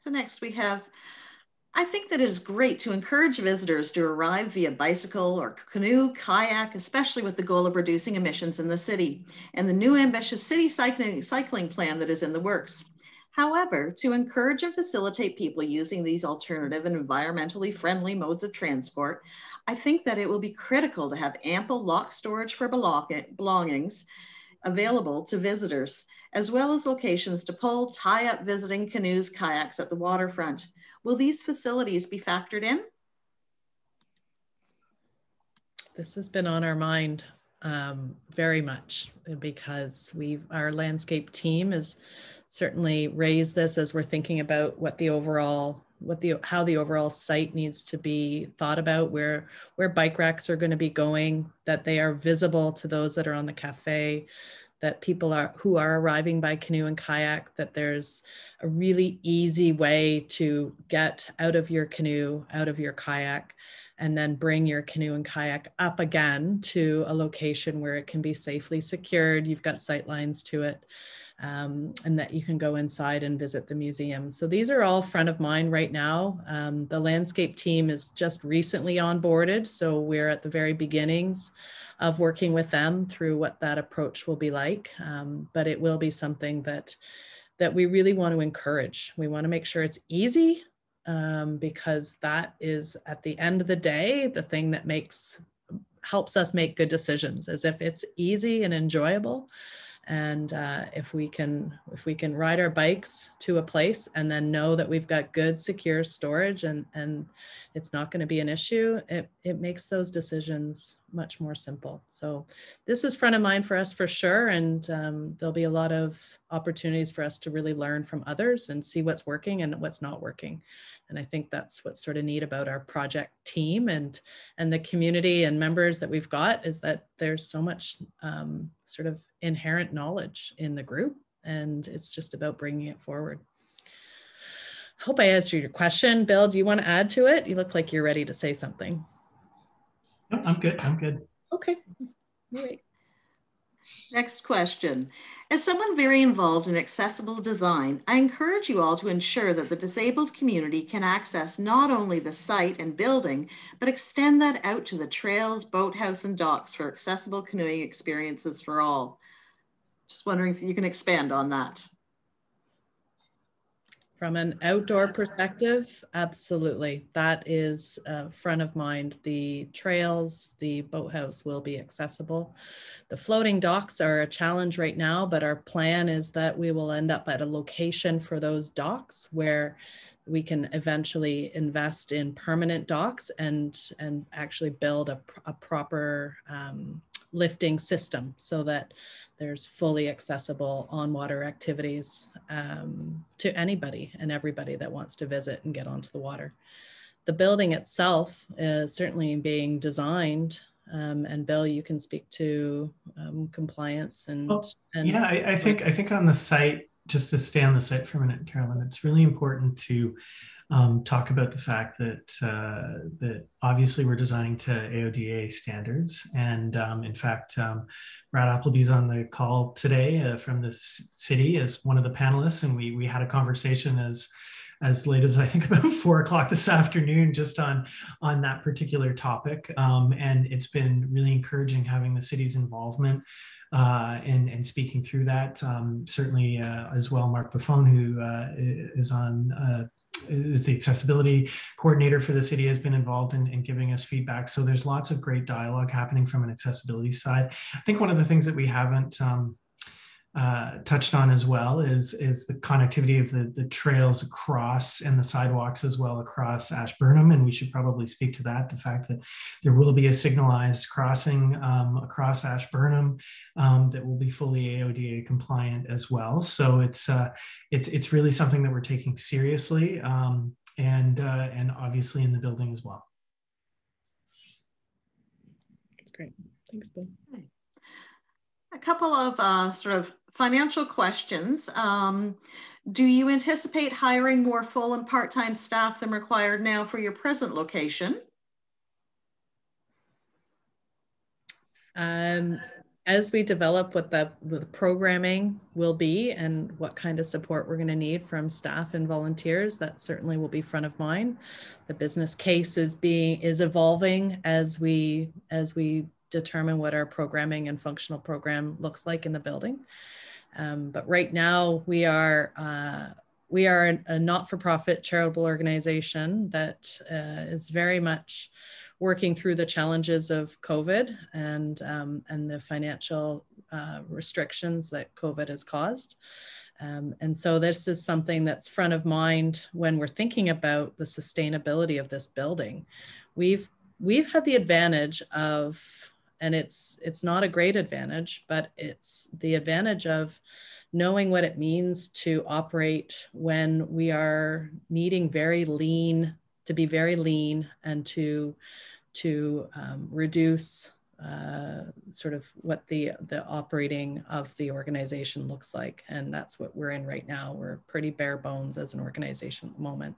[SPEAKER 1] So next we have, I think that it is great to encourage visitors to arrive via bicycle or canoe, kayak, especially with the goal of reducing emissions in the city and the new ambitious city cycling, cycling plan that is in the works. However, to encourage and facilitate people using these alternative and environmentally friendly modes of transport, I think that it will be critical to have ample lock storage for belongings available to visitors, as well as locations to pull, tie up visiting canoes, kayaks at the waterfront. Will these facilities be factored in?
[SPEAKER 2] This has been on our mind um, very much because we our landscape team is certainly raised this as we're thinking about what the overall what the how the overall site needs to be thought about where where bike racks are going to be going that they are visible to those that are on the cafe that people are who are arriving by canoe and kayak that there's a really easy way to get out of your canoe out of your kayak and then bring your canoe and kayak up again to a location where it can be safely secured. You've got sight lines to it um, and that you can go inside and visit the museum. So these are all front of mind right now. Um, the landscape team is just recently onboarded, so we're at the very beginnings of working with them through what that approach will be like. Um, but it will be something that that we really want to encourage. We want to make sure it's easy um, because that is at the end of the day the thing that makes helps us make good decisions. As if it's easy and enjoyable, and uh, if we can if we can ride our bikes to a place and then know that we've got good secure storage and and it's not going to be an issue it, it makes those decisions much more simple. So this is front of mind for us for sure and um, there'll be a lot of opportunities for us to really learn from others and see what's working and what's not working. And i think that's what's sort of neat about our project team and and the community and members that we've got is that there's so much um, sort of inherent knowledge in the group and it's just about bringing it forward. Hope i answered your question. Bill do you want to add to it? You look like you're ready to say something
[SPEAKER 5] no, i'm good i'm good
[SPEAKER 2] okay Great.
[SPEAKER 1] Next question. As someone very involved in accessible design, I encourage you all to ensure that the disabled community can access not only the site and building, but extend that out to the trails, boathouse, and docks for accessible canoeing experiences for all. Just wondering if you can expand on that.
[SPEAKER 2] From an outdoor perspective, absolutely. That is uh, front of mind. The trails, the boathouse will be accessible. The floating docks are a challenge right now, but our plan is that we will end up at a location for those docks where we can eventually invest in permanent docks and, and actually build a, a proper um, lifting system so that there's fully accessible on water activities um, to anybody and everybody that wants to visit and get onto the water. The building itself is certainly being designed um, and Bill, you can speak to um, compliance and, well, and
[SPEAKER 5] yeah, I, I, think I think on the site, just to stay on the site for a minute, Carolyn, it's really important to um, talk about the fact that uh, that obviously we're designing to AODA standards, and um, in fact, um, Brad Appleby's on the call today uh, from the city as one of the panelists, and we we had a conversation as as late as I think about four o'clock this afternoon, just on on that particular topic. Um, and it's been really encouraging having the city's involvement uh, and and speaking through that. Um, certainly, uh, as well, Mark Buffon, who uh, is on uh, is the accessibility coordinator for the city has been involved in, in, giving us feedback. So there's lots of great dialogue happening from an accessibility side. I think one of the things that we haven't um, uh, touched on as well is, is the connectivity of the, the trails across and the sidewalks as well across Ashburnham. And we should probably speak to that, the fact that there will be a signalized crossing um, across Ashburnham um, that will be fully AODA compliant as well. So it's, uh, it's, it's really something that we're taking seriously um, and, uh, and obviously in the building as well.
[SPEAKER 2] That's great. Thanks, Bill.
[SPEAKER 1] A couple of uh, sort of financial questions. Um, do you anticipate hiring more full and part-time staff than required now for your present location?
[SPEAKER 2] Um, as we develop what the, the programming will be and what kind of support we're going to need from staff and volunteers, that certainly will be front of mind. The business case is being is evolving as we as we determine what our programming and functional program looks like in the building. Um, but right now we are uh, we are a, not-for-profit charitable organization that uh, is very much working through the challenges of COVID and um, and the financial uh, restrictions that COVID has caused. Um, and so this is something that's front of mind when we're thinking about the sustainability of this building. We've we've had the advantage of and it's it's not a great advantage but it's the advantage of knowing what it means to operate when we are needing very lean to be very lean and to to um, reduce uh, sort of what the the operating of the organization looks like. And that's what we're in right now. We're pretty bare bones as an organization at the moment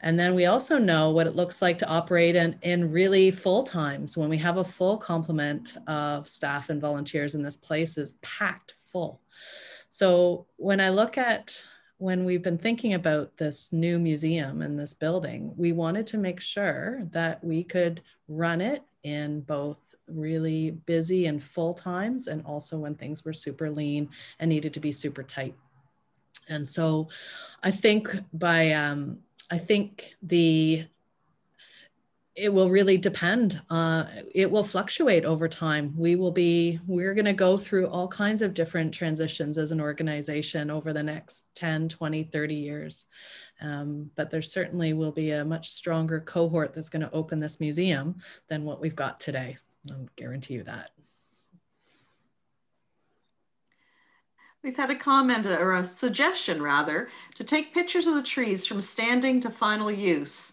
[SPEAKER 2] and then we also know what it looks like to operate in, in really full times when we have a full complement of staff and volunteers and this place is packed full. So when I look at when we've been thinking about this new museum and this building, we wanted to make sure that we could run it in both really busy and full times and also when things were super lean and needed to be super tight. And so I think by um, I think the it will really depend. Uh, it will fluctuate over time. We will be, we're going to go through all kinds of different transitions as an organization over the next 10, 20, 30 years. Um, but there certainly will be a much stronger cohort that's going to open this museum than what we've got today. I'll guarantee you that.
[SPEAKER 1] We've had a comment or a suggestion rather to take pictures of the trees from standing to final use.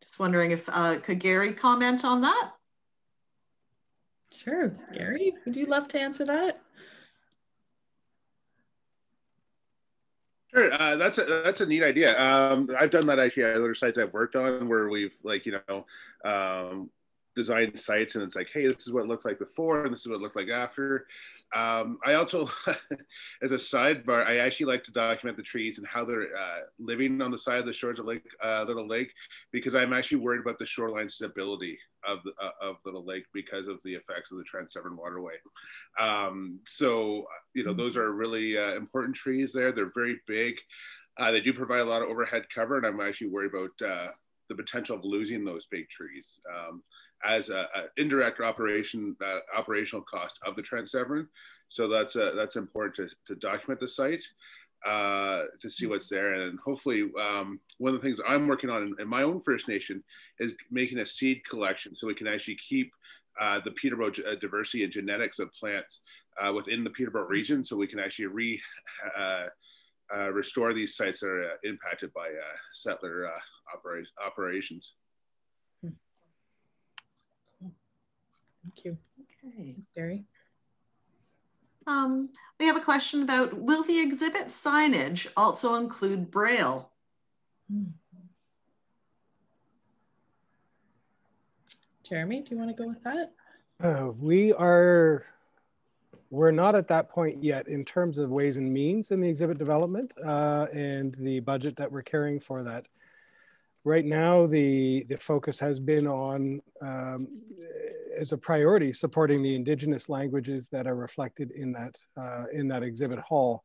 [SPEAKER 1] Just wondering if uh, could Gary comment on that?
[SPEAKER 2] Sure, Gary, would you love to answer that?
[SPEAKER 7] Sure, uh, that's a that's a neat idea. Um, I've done that actually at other sites I've worked on where we've like you know um, design sites and it's like, hey, this is what it looked like before and this is what it looked like after. Um, I also, as a sidebar, I actually like to document the trees and how they're uh, living on the side of the shores of Lake uh, Little Lake, because I'm actually worried about the shoreline stability of the, uh, of Little Lake because of the effects of the Trent Severn Waterway. Um, so, you know, those are really uh, important trees there. They're very big. Uh, they do provide a lot of overhead cover, and I'm actually worried about uh, the potential of losing those big trees. Um, as an indirect operation uh, operational cost of the Trent Severn. So that's uh, that's important to, to document the site uh, to see what's there. And hopefully, um, one of the things I'm working on in, in, my own First Nation is making a seed collection so we can actually keep uh, the Peterborough uh, diversity and genetics of plants uh, within the Peterborough region so we can actually re restore these sites that are impacted by settler opera operations.
[SPEAKER 2] Thank you. Okay. Thanks, Gary.
[SPEAKER 1] Um, we have a question about, will the exhibit signage also include Braille? Hmm.
[SPEAKER 2] Jeremy, do you want to go with that?
[SPEAKER 9] Uh, we are, we're not at that point yet in terms of ways and means in the exhibit development uh, and the budget that we're carrying for that. Right now, the, the focus has been on um, as a priority supporting the indigenous languages that are reflected in that uh, in that exhibit hall.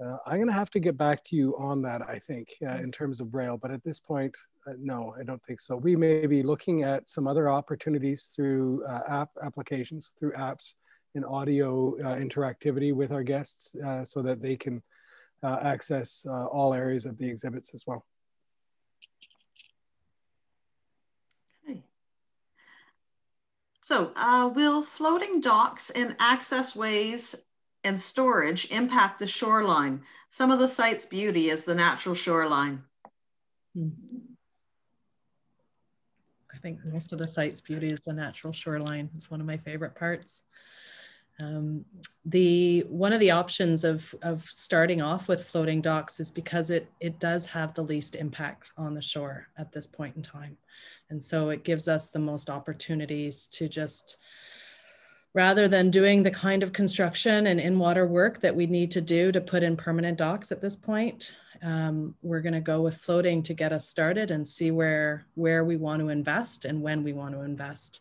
[SPEAKER 9] Uh, I'm going to have to get back to you on that, I think, uh, in terms of Braille. But at this point, uh, no, I don't think so. We may be looking at some other opportunities through uh, app applications, through apps
[SPEAKER 4] and audio interactivity with our guests so that they can access all areas of the exhibits as well.
[SPEAKER 1] So uh, will floating docks and access ways and storage impact the shoreline? Some of the site's beauty is the natural shoreline. Hmm.
[SPEAKER 2] I think most of the site's beauty is the natural shoreline. It's one of my favorite parts. Um, the one of the options of of starting off with floating docks is because it it does have the least impact on the shore at this point in time, and so it gives us the most opportunities to just rather than doing the kind of construction and in-water work that we need to do to put in permanent docks at this point, um, we're going to go with floating to get us started and see where where we want to invest and when we want to invest.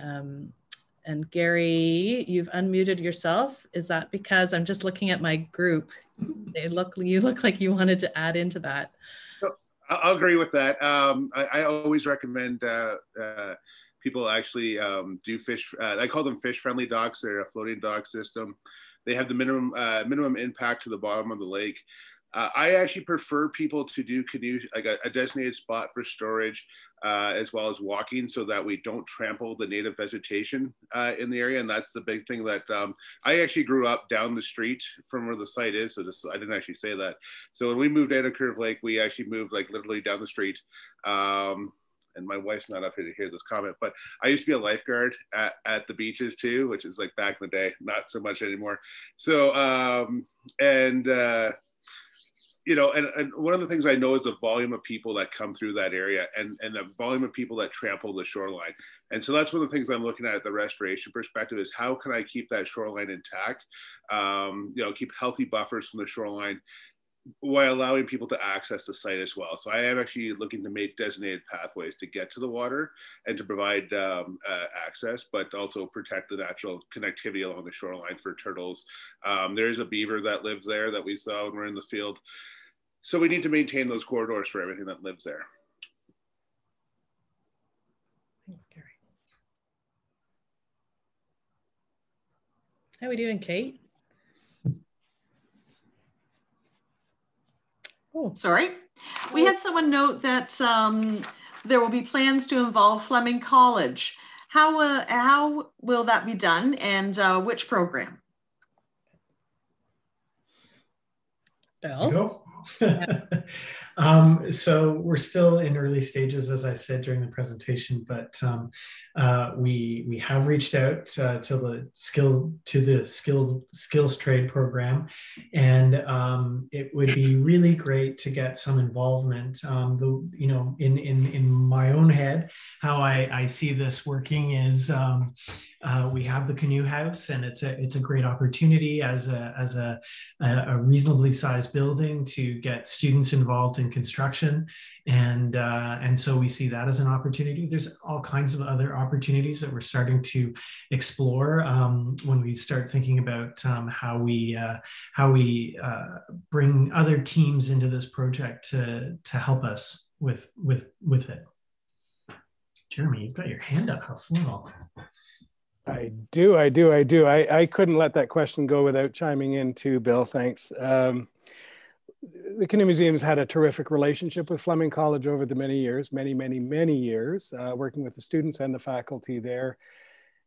[SPEAKER 2] Um, and Gary, you've unmuted yourself. Is that because I'm just looking at my group? They look, you look like you wanted to add into that.
[SPEAKER 7] I'll agree with that. Um, I, I, always recommend uh, uh, people actually um, do fish. Uh, I call them fish-friendly docks. They're a floating dock system. They have the minimum uh, minimum impact to the bottom of the lake. Uh, I actually prefer people to do canoe, like a, a designated spot for storage, uh, as well as walking, so that we don't trample the native vegetation uh, in the area. And that's the big thing that um, I actually grew up down the street from where the site is. So this, I didn't actually say that. So when we moved out of Curve Lake, we actually moved like literally down the street. Um, and my wife's not up here to hear this comment, but I used to be a lifeguard at, at the beaches too, which is like back in the day, not so much anymore. So, um, and, uh, you know, and, and one of the things I know is the volume of people that come through that area and, and the volume of people that trample the shoreline. And so that's one of the things I'm looking at at the restoration perspective is how can I keep that shoreline intact? Um, you know, keep healthy buffers from the shoreline while allowing people to access the site as well. So I am actually looking to make designated pathways to get to the water and to provide um, uh, access, but also protect the natural connectivity along the shoreline for turtles. Um, there is a beaver that lives there that we saw when we we're in the field. So we need to maintain those corridors for everything that lives there.
[SPEAKER 2] Thanks, Gary. How are we doing, Kate?
[SPEAKER 1] Oh, sorry. We had someone note that um, there will be plans to involve Fleming College. How, uh, how will that be done and uh, which program?
[SPEAKER 2] Bill? yeah.
[SPEAKER 5] um, so we're still in early stages, as I said during the presentation, but um, uh, we we have reached out uh, to the skill to the skill skills trade program, and um, it would be really great to get some involvement. Um, the you know in in in my own head, how I I see this working is um, uh, we have the canoe house, and it's a it's a great opportunity as a as a a reasonably sized building to get students involved in construction, and uh, and so we see that as an opportunity. There's all kinds of other opportunities that we're starting to explore um, when we start thinking about um, how we uh, how we uh, bring other teams into this project to to help us with with with it. Jeremy, you've got your hand up. How formal.
[SPEAKER 4] I do, I do, I do. I, I couldn't let that question go without chiming in too, Bill. Thanks. Um, the Canoe Museum's had a terrific relationship with Fleming College over the many years, many, many, many years, uh, working with the students and the faculty there.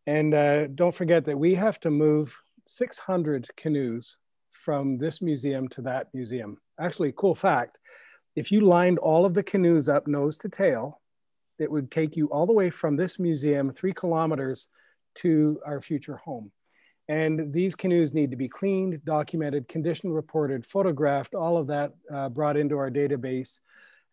[SPEAKER 4] And uh, don't forget that we have to move 600 canoes from this museum to that museum. Actually, cool fact, if you lined all of the canoes up nose to tail, it would take you all the way from this museum, three kilometers to our future home. And these canoes need to be cleaned, documented, condition reported, photographed, all of that uh, brought into our database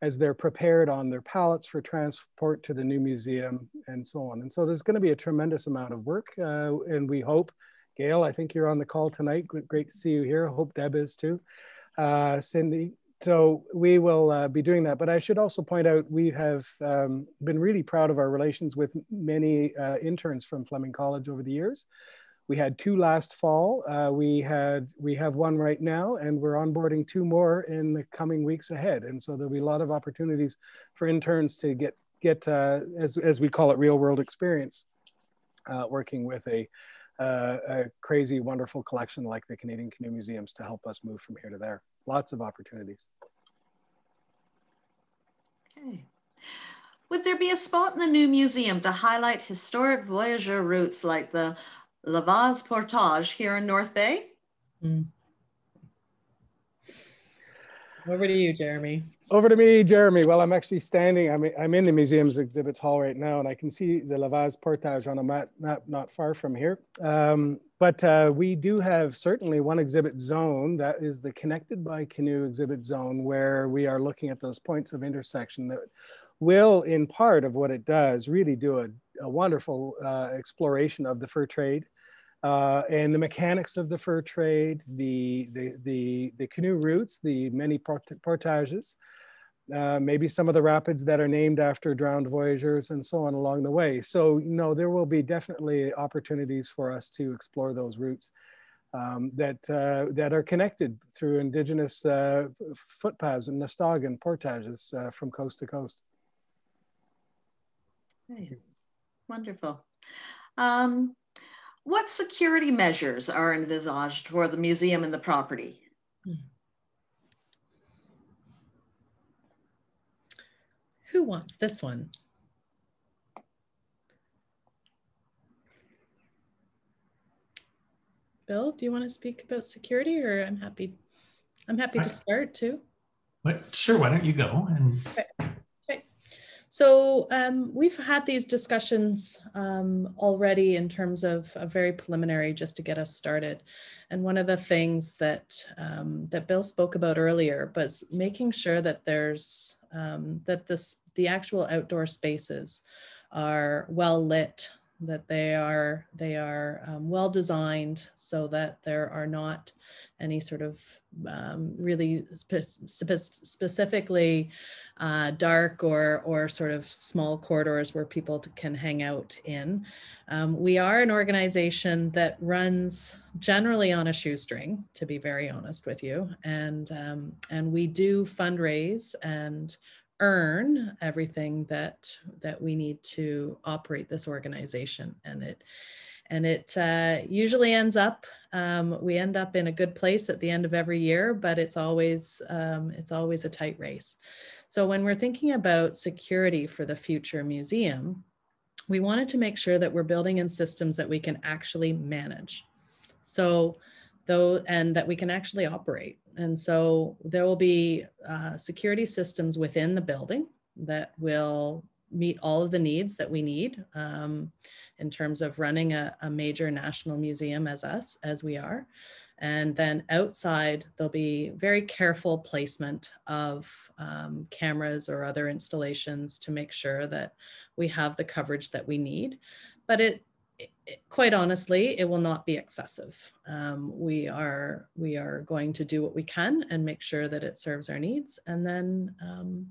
[SPEAKER 4] as they're prepared on their pallets for transport to the new museum and so on. And so there's gonna be a tremendous amount of work uh, and we hope, Gail, I think you're on the call tonight. Great to see you here. Hope Deb is too. Uh, Cindy, so we will uh, be doing that. But I should also point out we have um, been really proud of our relations with many uh, interns from Fleming College over the years. We had two last fall. Uh, we had we have one right now, and we're onboarding two more in the coming weeks ahead. And so there'll be a lot of opportunities for interns to get get uh, as as we call it real world experience, uh, working with a uh, a crazy, wonderful collection like the Canadian Canoe Museums to help us move from here to there. Lots of opportunities.
[SPEAKER 1] Okay. Would there be a spot in the new museum to highlight historic voyageur routes like the La Vase Portage here in North Bay? Mm.
[SPEAKER 2] Over to you, Jeremy.
[SPEAKER 4] Over to me, Jeremy. Well, I'm actually standing, I'm, I'm in the museum's exhibits hall right now, and I can see the La Vase Portage on a map, map not far from here. Um, but uh, we do have certainly one exhibit zone that is the Connected by Canoe exhibit zone, where we are looking at those points of intersection that will, in part of what it does, really do a, a wonderful uh, exploration of the fur trade uh, and the mechanics of the fur trade, the, the, the, the canoe routes, the many port portages, uh, maybe some of the rapids that are named after drowned voyagers and so on along the way. So, you know, there will be definitely opportunities for us to explore those routes um, that, uh, that are connected through indigenous uh, footpaths and Nastawgan portages uh, from coast to coast.
[SPEAKER 1] Hey, wonderful. Um, what security measures are envisaged for the museum and the property?
[SPEAKER 2] Who wants this one? Bill, do you want to speak about security or I'm happy I'm happy to start too.
[SPEAKER 5] But sure, why don't you go and okay.
[SPEAKER 2] So um, we've had these discussions um, already in terms of a very preliminary just to get us started. And one of the things that um, that Bill spoke about earlier was making sure that there's um, that this the actual outdoor spaces are well lit, that they are they are um, well designed so that there are not any sort of um, really spe spe specifically uh, dark or or sort of small corridors where people can hang out in. Um, we are an organization that runs generally on a shoestring, to be very honest with you, and um, and we do fundraise and earn everything that that we need to operate this organization and it and it uh, usually ends up um, we end up in a good place at the end of every year but it's always um, it's always a tight race. So when we're thinking about security for the future museum we wanted to make sure that we're building in systems that we can actually manage. So though and that we can actually operate and so there will be uh, security systems within the building that will meet all of the needs that we need um, in terms of running a, a, major national museum as us, as we are. And then outside, there'll be very careful placement of um, cameras or other installations to make sure that we have the coverage that we need. But it, quite honestly, it will not be excessive. Um, we are we are going to do what we can and make sure that it serves our needs. And then um,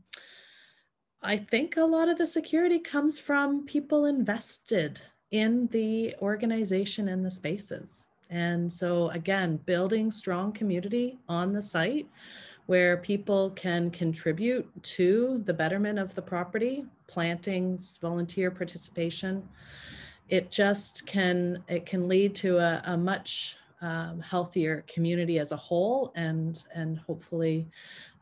[SPEAKER 2] I think a lot of the security comes from people invested in the organization and the spaces. And so again, building strong community on the site where people can contribute to the betterment of the property, plantings, volunteer participation it just can it can lead to a, a much um, healthier community as a whole and and hopefully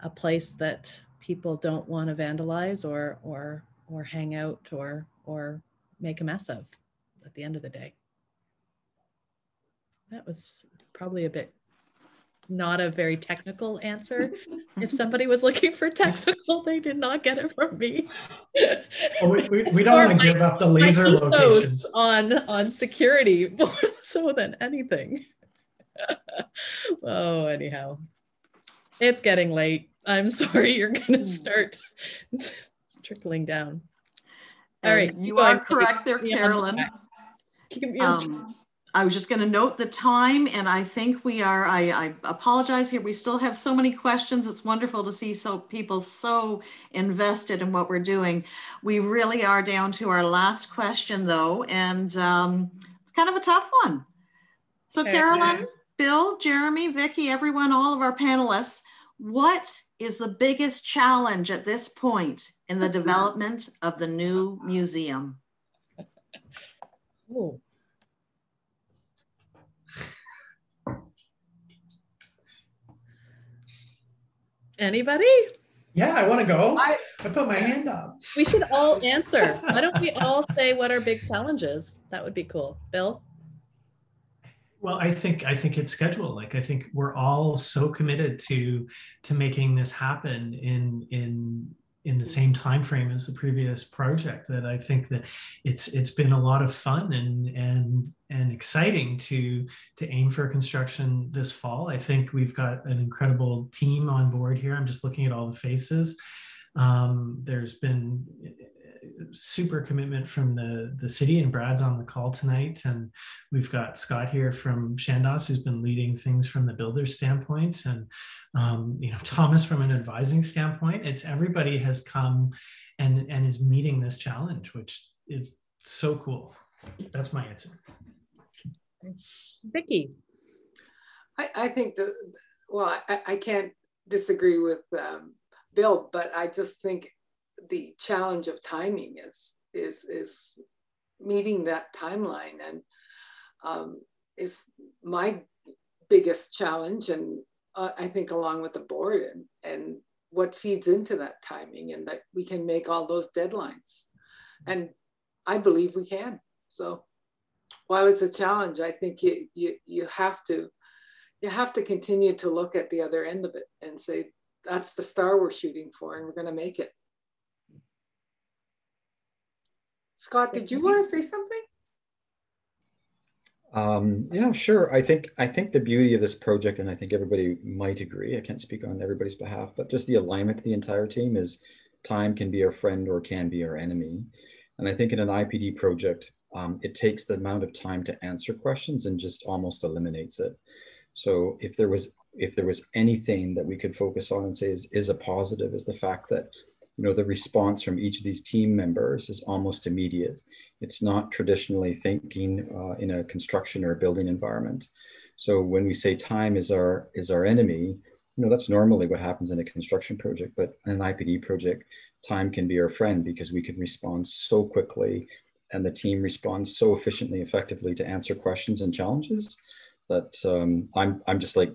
[SPEAKER 2] a place that people don't want to vandalize or or or hang out or or make a mess of at the end of the day. That was probably a bit not a very technical answer. if somebody was looking for technical, they did not get it from me.
[SPEAKER 5] Well, we, we, we don't want to give up the laser locations
[SPEAKER 2] on on security more so than anything. oh, anyhow, it's getting late. I'm sorry. You're going to hmm. start it's, trickling down.
[SPEAKER 1] All right, you are correct there, Carolyn. Um, I was just going to note the time, and I think we are. I, I, apologize here. We still have so many questions. It's wonderful to see so people so invested in what we're doing. We really are down to our last question, though, and um, it's kind of a tough one. So, okay. Carolyn, Bill, Jeremy, Vicki, everyone, all of our panelists, what is the biggest challenge at this point in the development of the new museum?
[SPEAKER 2] Oh. Anybody?
[SPEAKER 5] Yeah, I want to go. I, I put my hand up.
[SPEAKER 2] We should all answer. Why don't we all say what our big challenge is? That would be cool. Bill?
[SPEAKER 5] Well, I think I think it's schedule. Like I think we're all so committed to to making this happen in in in the same time frame as the previous project that I think that it's it's been a lot of fun and and and exciting to to aim for construction this fall. I think we've got an incredible team on board here. I'm just looking at all the faces. Um, there's been super commitment from the the city and Brad's on the call tonight. And we've got Scott here from Chandos who's been leading things from the builder standpoint. And um, you know Thomas from an advising standpoint it's everybody has come and and is meeting this challenge which is so cool. That's my answer.
[SPEAKER 2] Vicki?
[SPEAKER 3] I, I think that well I, I can't disagree with um, Bill but I just think the challenge of timing is is is meeting that timeline and um, is my biggest challenge and uh, I think along with the board and and what feeds into that timing and that we can make all those deadlines. And I believe we can. So while it's a challenge I think you you you have to you have to continue to look at the other end of it and say that's the star we're shooting for and we're going to make it Scott, did you want to say something?
[SPEAKER 10] Um, yeah, sure. I think I think the beauty of this project, and I think everybody might agree. I can't speak on everybody's behalf, but just the alignment of the entire team is time can be our friend or can be our enemy. And I think in an IPD project, um, it takes the amount of time to answer questions and just almost eliminates it. So if there was if there was anything that we could focus on and say is, is a positive is the fact that you know, the response from each of these team members is almost immediate. It's not traditionally thinking uh, in a construction or a building environment. So when we say time is our is our enemy, you know, that's normally what happens in a construction project, but in an IPD project, time can be our friend because we can respond so quickly and the team responds so efficiently, effectively to answer questions and challenges that um, I'm, I'm just like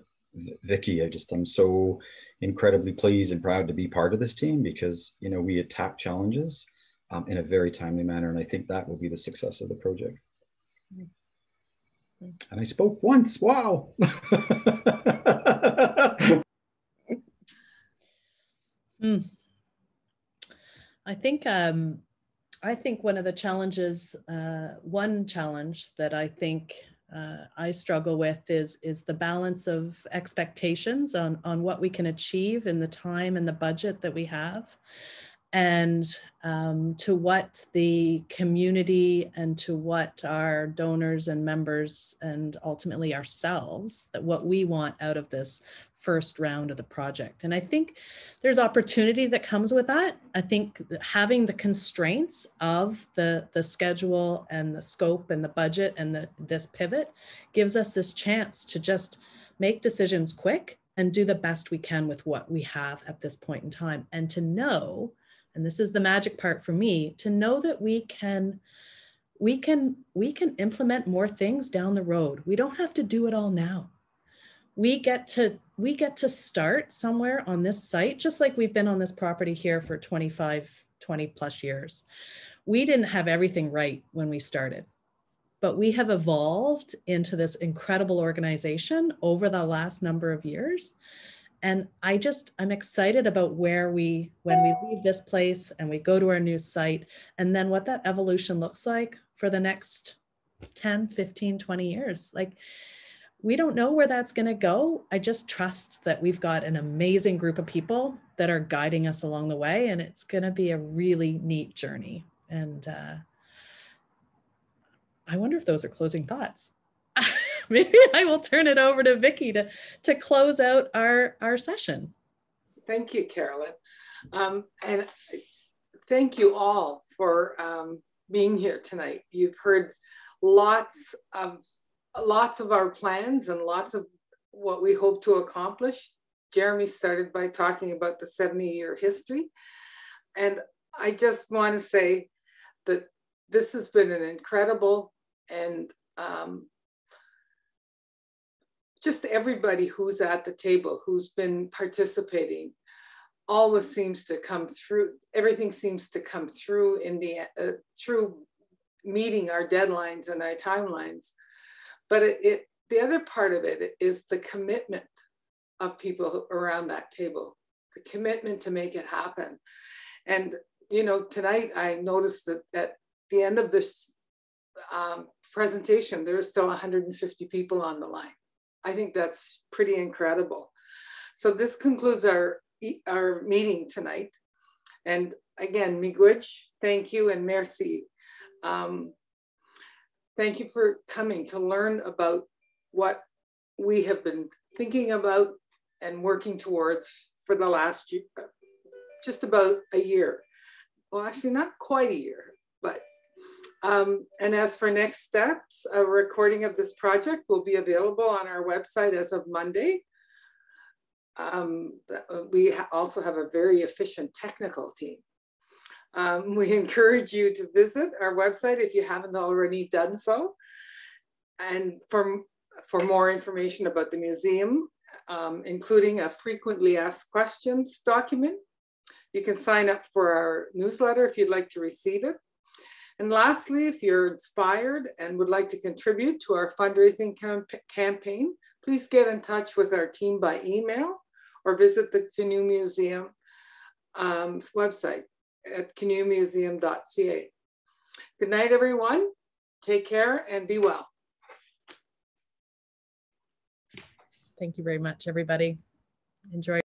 [SPEAKER 10] Vicki. I just, I'm so incredibly pleased and proud to be part of this team because you know we attack challenges um, in a very timely manner, and I think that will be the success of the project. And I spoke once. Wow.
[SPEAKER 2] hmm. I think um, I think one of the challenges, uh, one challenge that I think uh, I struggle with is is the balance of expectations on on what we can achieve in the time and the budget that we have, and um, to what the community and to what our donors and members and ultimately ourselves that what we want out of this first round of the project. And I think there's opportunity that comes with that. I think having the constraints of the, the schedule and the scope and the budget and the, this pivot gives us this chance to just make decisions quick and do the best we can with what we have at this point in time. And to know, and this is the magic part for me, to know that we can we can we can implement more things down the road. We don't have to do it all now we get to we get to start somewhere on this site just like we've been on this property here for 25 20 plus years. We didn't have everything right when we started but we have evolved into this incredible organization over the last number of years. And i just i'm excited about where we when we leave this place and we go to our new site and then what that evolution looks like for the next 10 15 20 years. Like we don't know where that's going to go. I just trust that we've got an amazing group of people that are guiding us along the way, and it's going to be a really neat journey. And uh, I wonder if those are closing thoughts. Maybe I will turn it over to Vicki to, to close out our, our session.
[SPEAKER 3] Thank you, Carolyn. Um, and thank you all for um, being here tonight. You've heard lots of lots of our plans and lots of what we hope to accomplish. Jeremy started by talking about the 70 year history. And I just want to say that this has been an incredible and um, just everybody who's at the table, who's been participating, always seems to come through, everything seems to come through in the, uh, through meeting our deadlines and our timelines. But it, it, the other part of it is the commitment of people around that table, the commitment to make it happen. And, you know, tonight I noticed that at the end of this um, presentation, there's still 150 people on the line. I think that's pretty incredible. So this concludes our, our meeting tonight. And again, miigwech, thank you and merci. Um, thank you for coming to learn about what we have been thinking about and working towards for the last year, just about a year. Well, actually not quite a year, but um, and as for next steps, a recording of this project will be available on our website as of Monday. Um, we also have a very efficient technical team. Um, we encourage you to visit our website if you haven't already done so. And for, for more information about the museum, um, including a frequently asked questions document, you can sign up for our newsletter if you'd like to receive it. And lastly, if you're inspired and would like to contribute to our fundraising camp campaign, please get in touch with our team by email or visit the Canoe Museum um, website at canoemuseum.ca. Good night, everyone. Take care and be well.
[SPEAKER 2] Thank you very much, everybody. Enjoy.